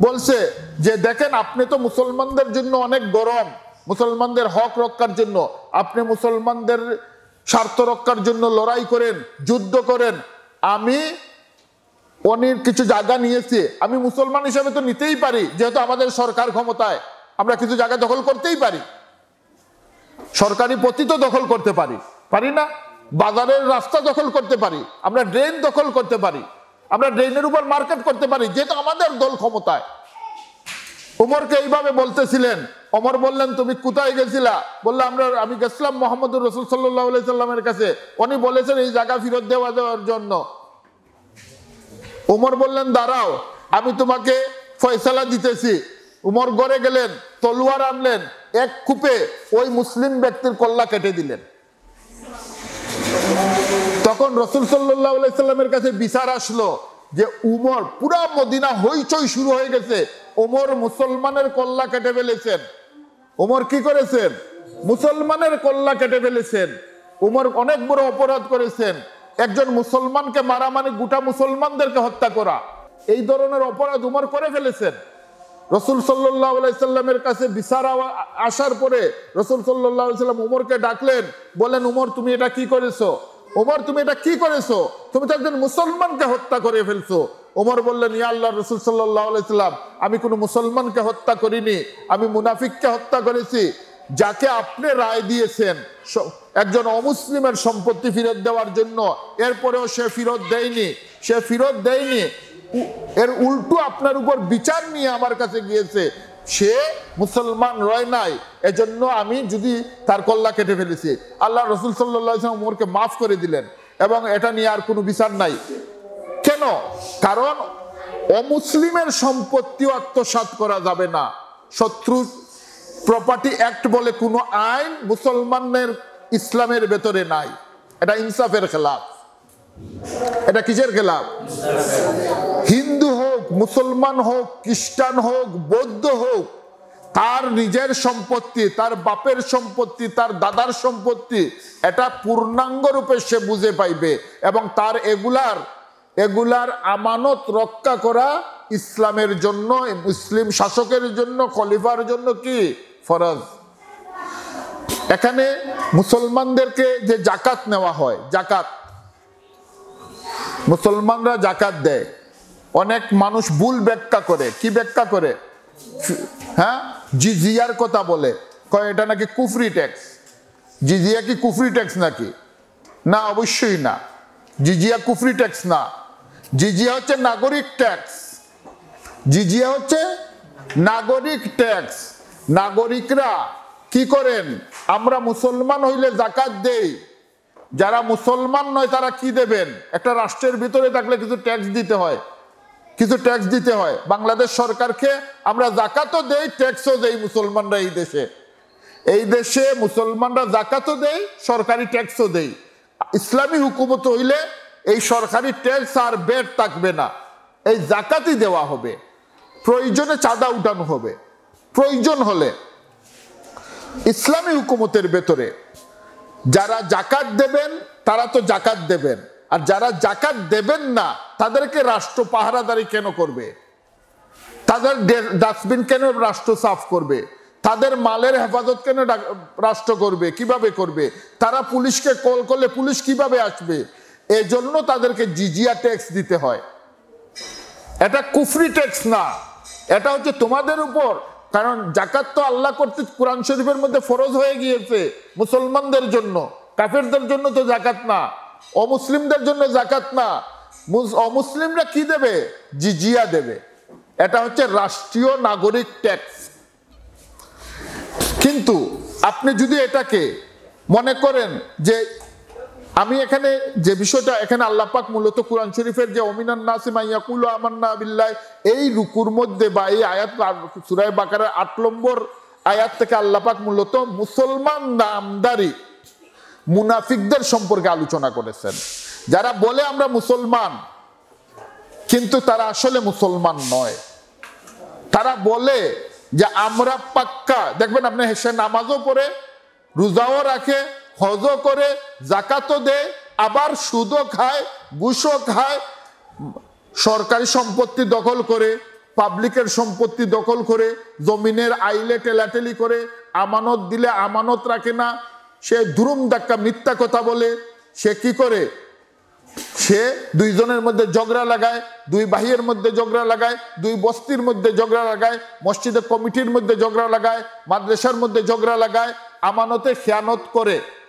বলছে যে, দেখেন, আপনি তো মুসলমানদের জন্য অনেক গরম। মুসলমানদের হক রক্ষার জন্য। আপনি মুসলমানদের স্বার্থ রক্ষার জন্য লড়াই করেন, যুদ্ধ করেন। আমি অনির কিছু জায়গা নিয়েছি। আমি মুসলমান হিসেবে তো নিতেই পারি, যেহেতু আমাদের সরকার ক্ষমতায়। আমরা কিছু জায়গা দখল করতেই পারি। সরকারি পতিত দখল করতে পারি। পারি না? বাজারের রাস্তা দখল করতে পারি। আমরা ড্রেন দখল করতে পারি। আমরা ড্রেনের উপর মার্কেট করতে পারি, যেহেতু আমাদের দল ক্ষমতায়। উমরকে এইভাবে বলতেছিলেন। অমর বললেন, তুমি কোথায় গেছিলা? বললে, আমরা, আমি গেছিলাম মোহাম্মদ রসুল সাল্লাহ সাল্লামের কাছে। উনি বলেছেন, এই জায়গা ফেরত দেওয়া দেওয়ার জন্য। উমর বললেন, দাঁড়াও, আমি তোমাকে ফয়সালা দিতেছি। উমর গড়ে গেলেন, তলোয়ার আনলেন, এক কূপে ওই মুসলিম ব্যক্তির কল্লা কেটে দিলেন। তখন রসুল সাল্লাহ সাল্লামের কাছে বিচার আসলো যে উমর পুরা মদিনা হইচই শুরু হয়ে গেছে। ওমর মুসলমানের কল্লা কেটে ফেলেছেন। ওমর কি করেছেন? মুসলমানের কল্লা কেটে ফেলেছেন। উমর অনেক বড় অপরাধ করেছেন। একজন মুসলমানকে মারা মানে গোটা মুসলমানদেরকে হত্যা করা। এই ধরনের অপরাধ উমর করে ফেলেছেন। রসুল সাল্লামের কাছে বিচার আসার পরে রসুল সাল্লাম উমরকে ডাকলেন বলেন উমর, তুমি এটা কি করেছ? ওমর তুমি এটা কি করেছ? তুমি তো একজন মুসলমানকে হত্যা করে ফেলছো। ওমর বললেন, ইয়া আল্লাহ রসুল সাল্লাম, আমি কোনো মুসলমানকে হত্যা করিনি, আমি মুনাফিককে হত্যা করেছি। যাকে আপনি রায় দিয়েছেন একজন অমুসলিমের সম্পত্তি ফেরত দেওয়ার জন্য, এরপরেও সে ফেরত দেয়নি, সে ফেরত দেয়নি এর উল্টো আপনার উপর বিচার নিয়ে আমার কাছে গিয়েছে। সে মুসলমান রয় নাই। এজন্য আমি যদি তার কল্লা কেটে ফেলেছি। আল্লাহ রসুল সাল্লাহ উমরকে মাফ করে দিলেন এবং এটা নিয়ে আর কোনো বিচার নাই। কেন? কারণ অমুসলিমের সম্পত্তি আত্মসাত করা যাবে না। শত্রু প্রপার্টি অ্যাক্ট বলে কোনো আইন মুসলমানের ইসলামের ভেতরে নাই। এটা ইনসাফের খেলাফ। এটা কিসের খেলাফ হিন্দু হোক, মুসলমান হোক, খ্রিস্টান হোক, বৌদ্ধ হোক, তার নিজের সম্পত্তি, তার বাপের সম্পত্তি, তার দাদার সম্পত্তি, এটা পূর্ণাঙ্গ রূপে সে বুঝে পাইবে এবং তার এগুলার এগুলার আমানত রক্ষা করা ইসলামের জন্য, মুসলিম শাসকের জন্য, খলিফার জন্য কি? ফরজ। এখানে মুসলমানদেরকে যে জাকাত নেওয়া হয়, জাকাত মুসলমানরা জাকাত দেয়। অনেক মানুষ ভুল ব্যাখ্যা করে। কি ব্যাখ্যা করে? হ্যাঁ? জিজিয়ার কথা বলে। কয়, এটা নাকি কুফরি ট্যাক্স জিজিয়া কি কুফরি ট্যাক্স নাকি? না, অবশ্যই না। জিজিয়া কুফরি ট্যাক্স না। জিজিয়া হচ্ছে নাগরিক ট্যাক্স জিজিয়া হচ্ছে নাগরিক ট্যাক্স নাগরিকরা কি করেন? আমরা মুসলমান হইলে জাকাত দেই। যারা মুসলমান নয়, তারা কি দেবেন? একটা রাষ্ট্রের ভিতরে থাকলে কিছু ট্যাক্স দিতে হয়। কিছু ট্যাক্স দিতে হয়। বাংলাদেশ সরকারকে আমরা জাকাতও দেই ট্যাক্সও দেই মুসলমানরা এই দেশে। এই দেশে মুসলমানরা জাকাতও দেই, সরকারি ট্যাক্সও দেই। ইসলামী হুকুমত হইলে এই সরকারি ট্যাক্স আর বেড থাকবে না। এই জাকাতই দেওয়া হবে। প্রয়োজনে চাঁদা উঠানো হবে। প্রয়োজন হলে। ইসলামী হুকুমতের ভেতরে যারা জাকাত দেবেন, তারা তো জাকাত দেবেন। আর যারা জাকাত দেবেন না, তাদেরকে রাষ্ট্র পাহারাদারি কেন করবে? তাদের ডাস্টবিন কেন রাষ্ট্র সাফ করবে? তাদের মালের হেফাজত কেন রাষ্ট্র করবে? কীভাবে করবে? তারা পুলিশকে কল করলে পুলিশ কীভাবে আসবে? এজন্য তাদেরকে জিজিয়া ট্যাক্স দিতে হয়। এটা কুফরি ট্যাক্স না। এটা হচ্ছে তোমাদের উপর কারণ জাকাত তো আল্লাহ কর্তৃক কোরআন শরীফের মধ্যে ফরজ হয়ে গিয়েছে মুসলমানদের জন্য, কাফেরদের জন্য তো জাকাত না, অমুসলিমদের জন্য জাকাত না। অমুসলিমরা কি দেবে? জিজিয়া দেবে। এটা হচ্ছে রাষ্ট্রীয় নাগরিক ট্যাক্স। কিন্তু আপনি যদি এটাকে মনে করেন যে আমি এখানে যে বিষয়টা, এখানে আল্লাপাক মূলত কোরআন শরীফের যে অমিনান নাসিমা ইয়াকুল আমান্না এই রুকুর মধ্যে বা এই আয়াত সুরায় বাকারের আট নম্বর আয়াত থেকে আল্লাপাক মূলত মুসলমান নামদারি মুনাফিকদের সম্পর্কে আলোচনা করেছেন। যারা বলে আমরা মুসলমান, কিন্তু তারা আসলে মুসলমান নয়। তারা বলে যে আমরা পাক্কা, দেখবেন আপনি সে নামাজও পড়ে, রোজাও রাখে হজও করে, জাকাতও দেয়, আবার সুদও খায়, ঘুষও খায়, সরকারি সম্পত্তি দখল করে, পাবলিকের সম্পত্তি দখল করে, জমিনের আইলে টেলাটেলি করে, আমানত দিলে আমানত রাখে না, সে ধুরুম ধাক্কা, মিথ্যা কথা বলে, সে কি করে? সে দুইজনের মধ্যে ঝগড়া লাগায়, দুই বাহিয়ের মধ্যে ঝগড়া লাগায়, দুই বস্তির মধ্যে ঝগড়া লাগায়, মসজিদের কমিটির মধ্যে ঝগড়া লাগায়, মাদ্রাসার মধ্যে ঝগড়া লাগায়, আমানতে খেয়ানত করে।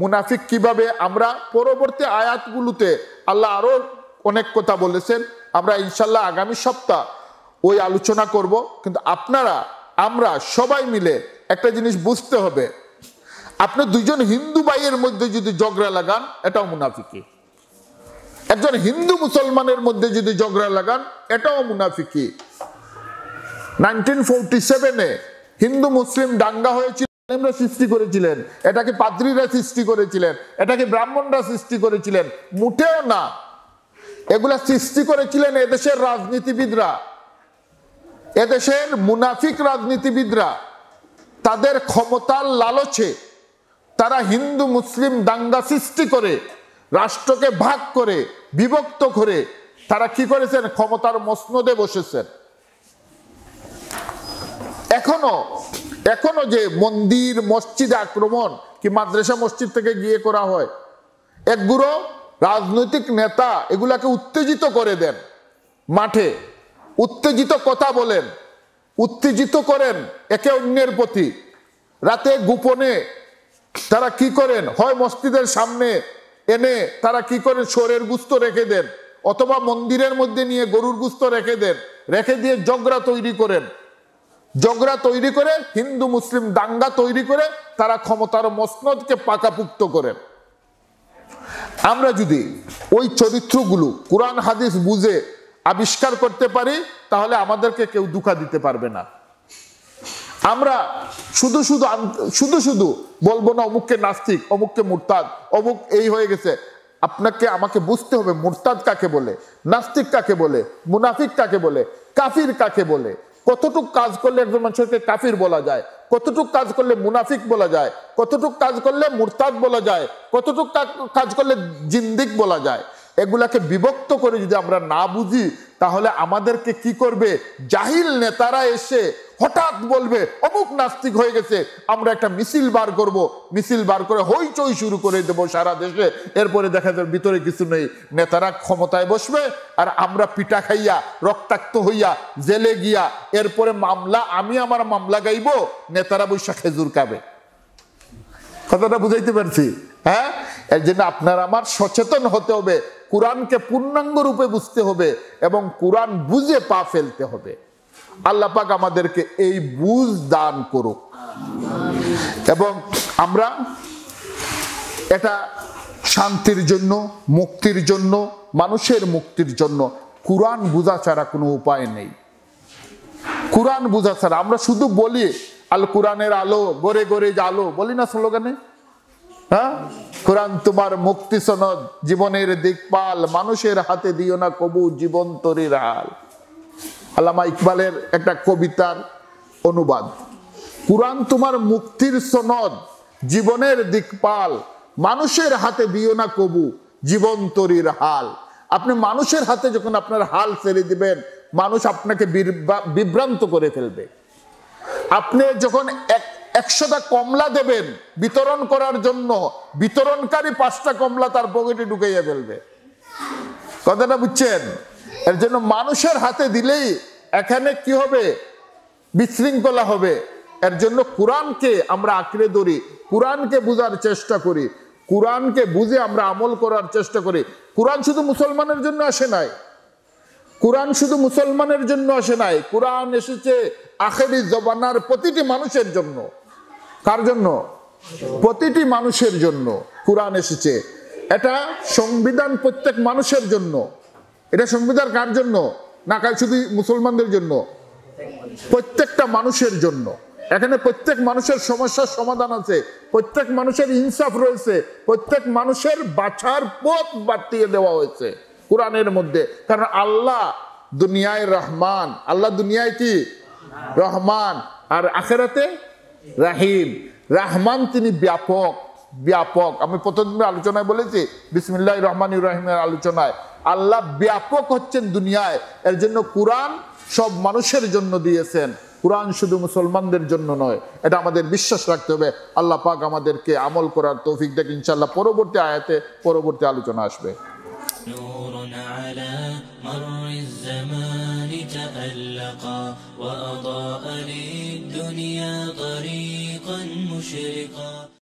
মুনাফিক কীভাবে? আমরা পরবর্তী আয়াতগুলোতে আল্লাহ আরও অনেক কথা বলেছেন। আমরা ইনশাল্লাহ আগামী সপ্তাহ ওই আলোচনা করব। কিন্তু আপনারা, আমরা সবাই মিলে একটা জিনিস বুঝতে হবে। আপনি দুইজন হিন্দু ভাইয়ের মধ্যে যদি ঝগড়া লাগান, এটাও মুনাফিকি। একজন হিন্দু মুসলমানের মধ্যে যদি ঝগড়া লাগান, এটাও মুনাফিকি। নাইনটিন ফোরটি সেভেনে হিন্দু মুসলিম দাঙ্গা হয়েছিল। সৃষ্টি করেছিলেন, এটাকে পাদ্রীরা সৃষ্টি করেছিলেন, এটাকে ব্রাহ্মণরা সৃষ্টি করেছিলেন মুঠেও না। এগুলা সৃষ্টি করেছিলেন এদেশের রাজনীতিবিদরা, এদেশের মুনাফিক রাজনীতিবিদরা। তাদের ক্ষমতার লালচে তারা হিন্দু, মুসলিম দাঙ্গা সৃষ্টি করে, রাষ্ট্রকে ভাগ করে, বিভক্ত করে, তারা কি করেছেন? ক্ষমতার মসনদে বসেছেন। এখনও এখনও যে মন্দির, মসজিদে আক্রমণ কি মাদ্রাসা মসজিদ থেকে গিয়ে করা হয়? একগুলো রাজনৈতিক নেতা এগুলাকে উত্তেজিত করে দেন মাঠে। উত্তেজিত কথা বলেন, উত্তেজিত করেন একে অন্যের প্রতি। রাতে গোপনে তারা কি করেন? হয় মসজিদের সামনে এনে তারা কি করেন? সোরের গুস্ত রেখে দেন, অথবা মন্দিরের মধ্যে নিয়ে গরুর গুস্ত রেখে দেন, রেখে দিয়ে জগরা তৈরি করেন। ঝগড়া তৈরি করে, হিন্দু, মুসলিম দাঙ্গা তৈরি করে, তারা ক্ষমতার মসনদকে পাকাপুক্ত করেন আমরা যদি ওই চরিত্রগুলো কোরআন, হাদিস বুঝে আবিষ্কার করতে পারি, তাহলে আমাদেরকে কেউ দুঃখা দিতে পারবে না। আমরা শুধু শুধু শুধু শুধু বলব না, অমুককে নাস্তিক, অমুককে মুরতাদ, অমুক এই হয়ে গেছে। আপনাকে, আমাকে বুঝতে হবে মুরতাদ কাকে বলে, নাস্তিক কাকে বলে, মুনাফিক কাকে বলে, কাফির কাকে বলে। কতটুক কাজ করলে একজন মানুষকে কাফির বলা যায়? কতটুক কাজ করলে মুনাফিক বলা যায়? কতটুক কাজ করলে মুরতাদ বলা যায়? কতটুক কাজ করলে জিন্দিক বলা যায়? এগুলাকে বিভক্ত করে যদি আমরা না বুঝি, তাহলে আমাদেরকে কি করবে? জাহিল নেতারা এসে হঠাৎ বলবে, অমুক নাস্তিক হয়ে গেছে, আমরা একটা মিছিল বার করব। মিছিল বার করে হইচই শুরু করে দেবো সারা দেশে। এরপরে দেখা যাবে ভিতরে কিছু নেই। নেতারা ক্ষমতায় বসবে, আর আমরা পিঠা খাইয়া, রক্তাক্ত হইয়া, জেলে গিয়া, এরপরে মামলা, আমি আমার মামলা গাইবো, নেতারা বৈশা খেজুর খাবে। কথাটা বুঝাইতে পারছি? হ্যাঁ? এর জন্য আপনার আমার সচেতন হতে হবে, কোরআনকে পূর্ণাঙ্গ রূপে বুঝতে হবে, এবং কোরআন বুঝে পা ফেলতে হবে। আল্লাহ পাক আমাদেরকে এই বুঝ দান করুক। এবং আমরা এটা শান্তির জন্য, মুক্তির জন্য, মানুষের মুক্তির জন্য কোরআন বুঝা ছাড়া কোনো উপায় নেই। কোরআন বুঝা ছাড়া, আমরা শুধু বলি, আল কোরআনের আলো, গড়ে গড়ে যে আলো বলি না স্লোগানে? হ্যাঁ? কোরআন তোমার মুক্তি সনদ, জীবনের দিকপাল, মানুষের হাতে দিও না কবু জীবন তরির হাল। আল্লামা ইকবালের একটা কবিতার অনুবাদ। কোরআন তোমার মুক্তির সনদ, জীবনের দিকপাল, মানুষের হাতে দিও না কবু, জীবন তরির হাল। আপনি মানুষের হাতে যখন আপনার হাল ছেড়ে দিবেন, মানুষ আপনাকে বিভ্রান্ত করে ফেলবে। আপনি যখন এক, একশোটা কমলা দেবেন বিতরণ করার জন্য, বিতরণকারী পাঁচটা কমলা তার পকেটে ঢুকাইয়া ফেলবে। কথাটা বুঝছেন? এর জন্য মানুষের হাতে দিলেই এখানে কি হবে? বিশৃঙ্খলা হবে। এর জন্য কোরআনকে আমরা আঁকড়ে ধরি, কোরআনকে বুঝার চেষ্টা করি, কোরআনকে বুঝে আমরা আমল করার চেষ্টা করি। কোরআন শুধু মুসলমানের জন্য আসে নাই। কোরআন শুধু মুসলমানের জন্য আসে নাই। কোরআন এসেছে আখেরি জবানার প্রতিটি মানুষের জন্য। কার জন্য? প্রতিটি মানুষের জন্য কোরআন এসেছে। এটা সংবিধান প্রত্যেক মানুষের জন্য। এটা সংবিধান কার জন্য? না কার শুধু মুসলমানদের জন্য। প্রত্যেকটা মানুষের জন্য। এখানে প্রত্যেক মানুষের সমস্যার সমাধান আছে। প্রত্যেক মানুষের ইনসাফ রয়েছে। প্রত্যেক মানুষের বাছার পথ বাতিয়ে দেওয়া হয়েছে কোরআনের মধ্যে। কারণ আল্লাহ দুনিয়ায় রহমান। আল্লাহ দুনিয়ায় কি? রহমান। আর আখেরাতে রাহিম। রাহমান তিনি ব্যাপক। ব্যাপক আমি প্রথম আলোচনায় বলেছি বিসমিল্লাহ রহমান রাহিমের আলোচনায় আল্লাহ ব্যাপক হচ্ছেন দুনিয়ায় এর জন্য কোরআন সব মানুষের জন্য দিয়েছেন কোরআন শুধু মুসলমানদের জন্য নয় এটা আমাদের বিশ্বাস রাখতে হবে আল্লাহ পাক আমাদেরকে আমল করার তৌফিক দেখ ইনশাল্লাহ পরবর্তী আয়াতে পরবর্তী আলোচনা আসবে نور على مر الزمان تألقا وأضاء للدنيا طريقا مشرقا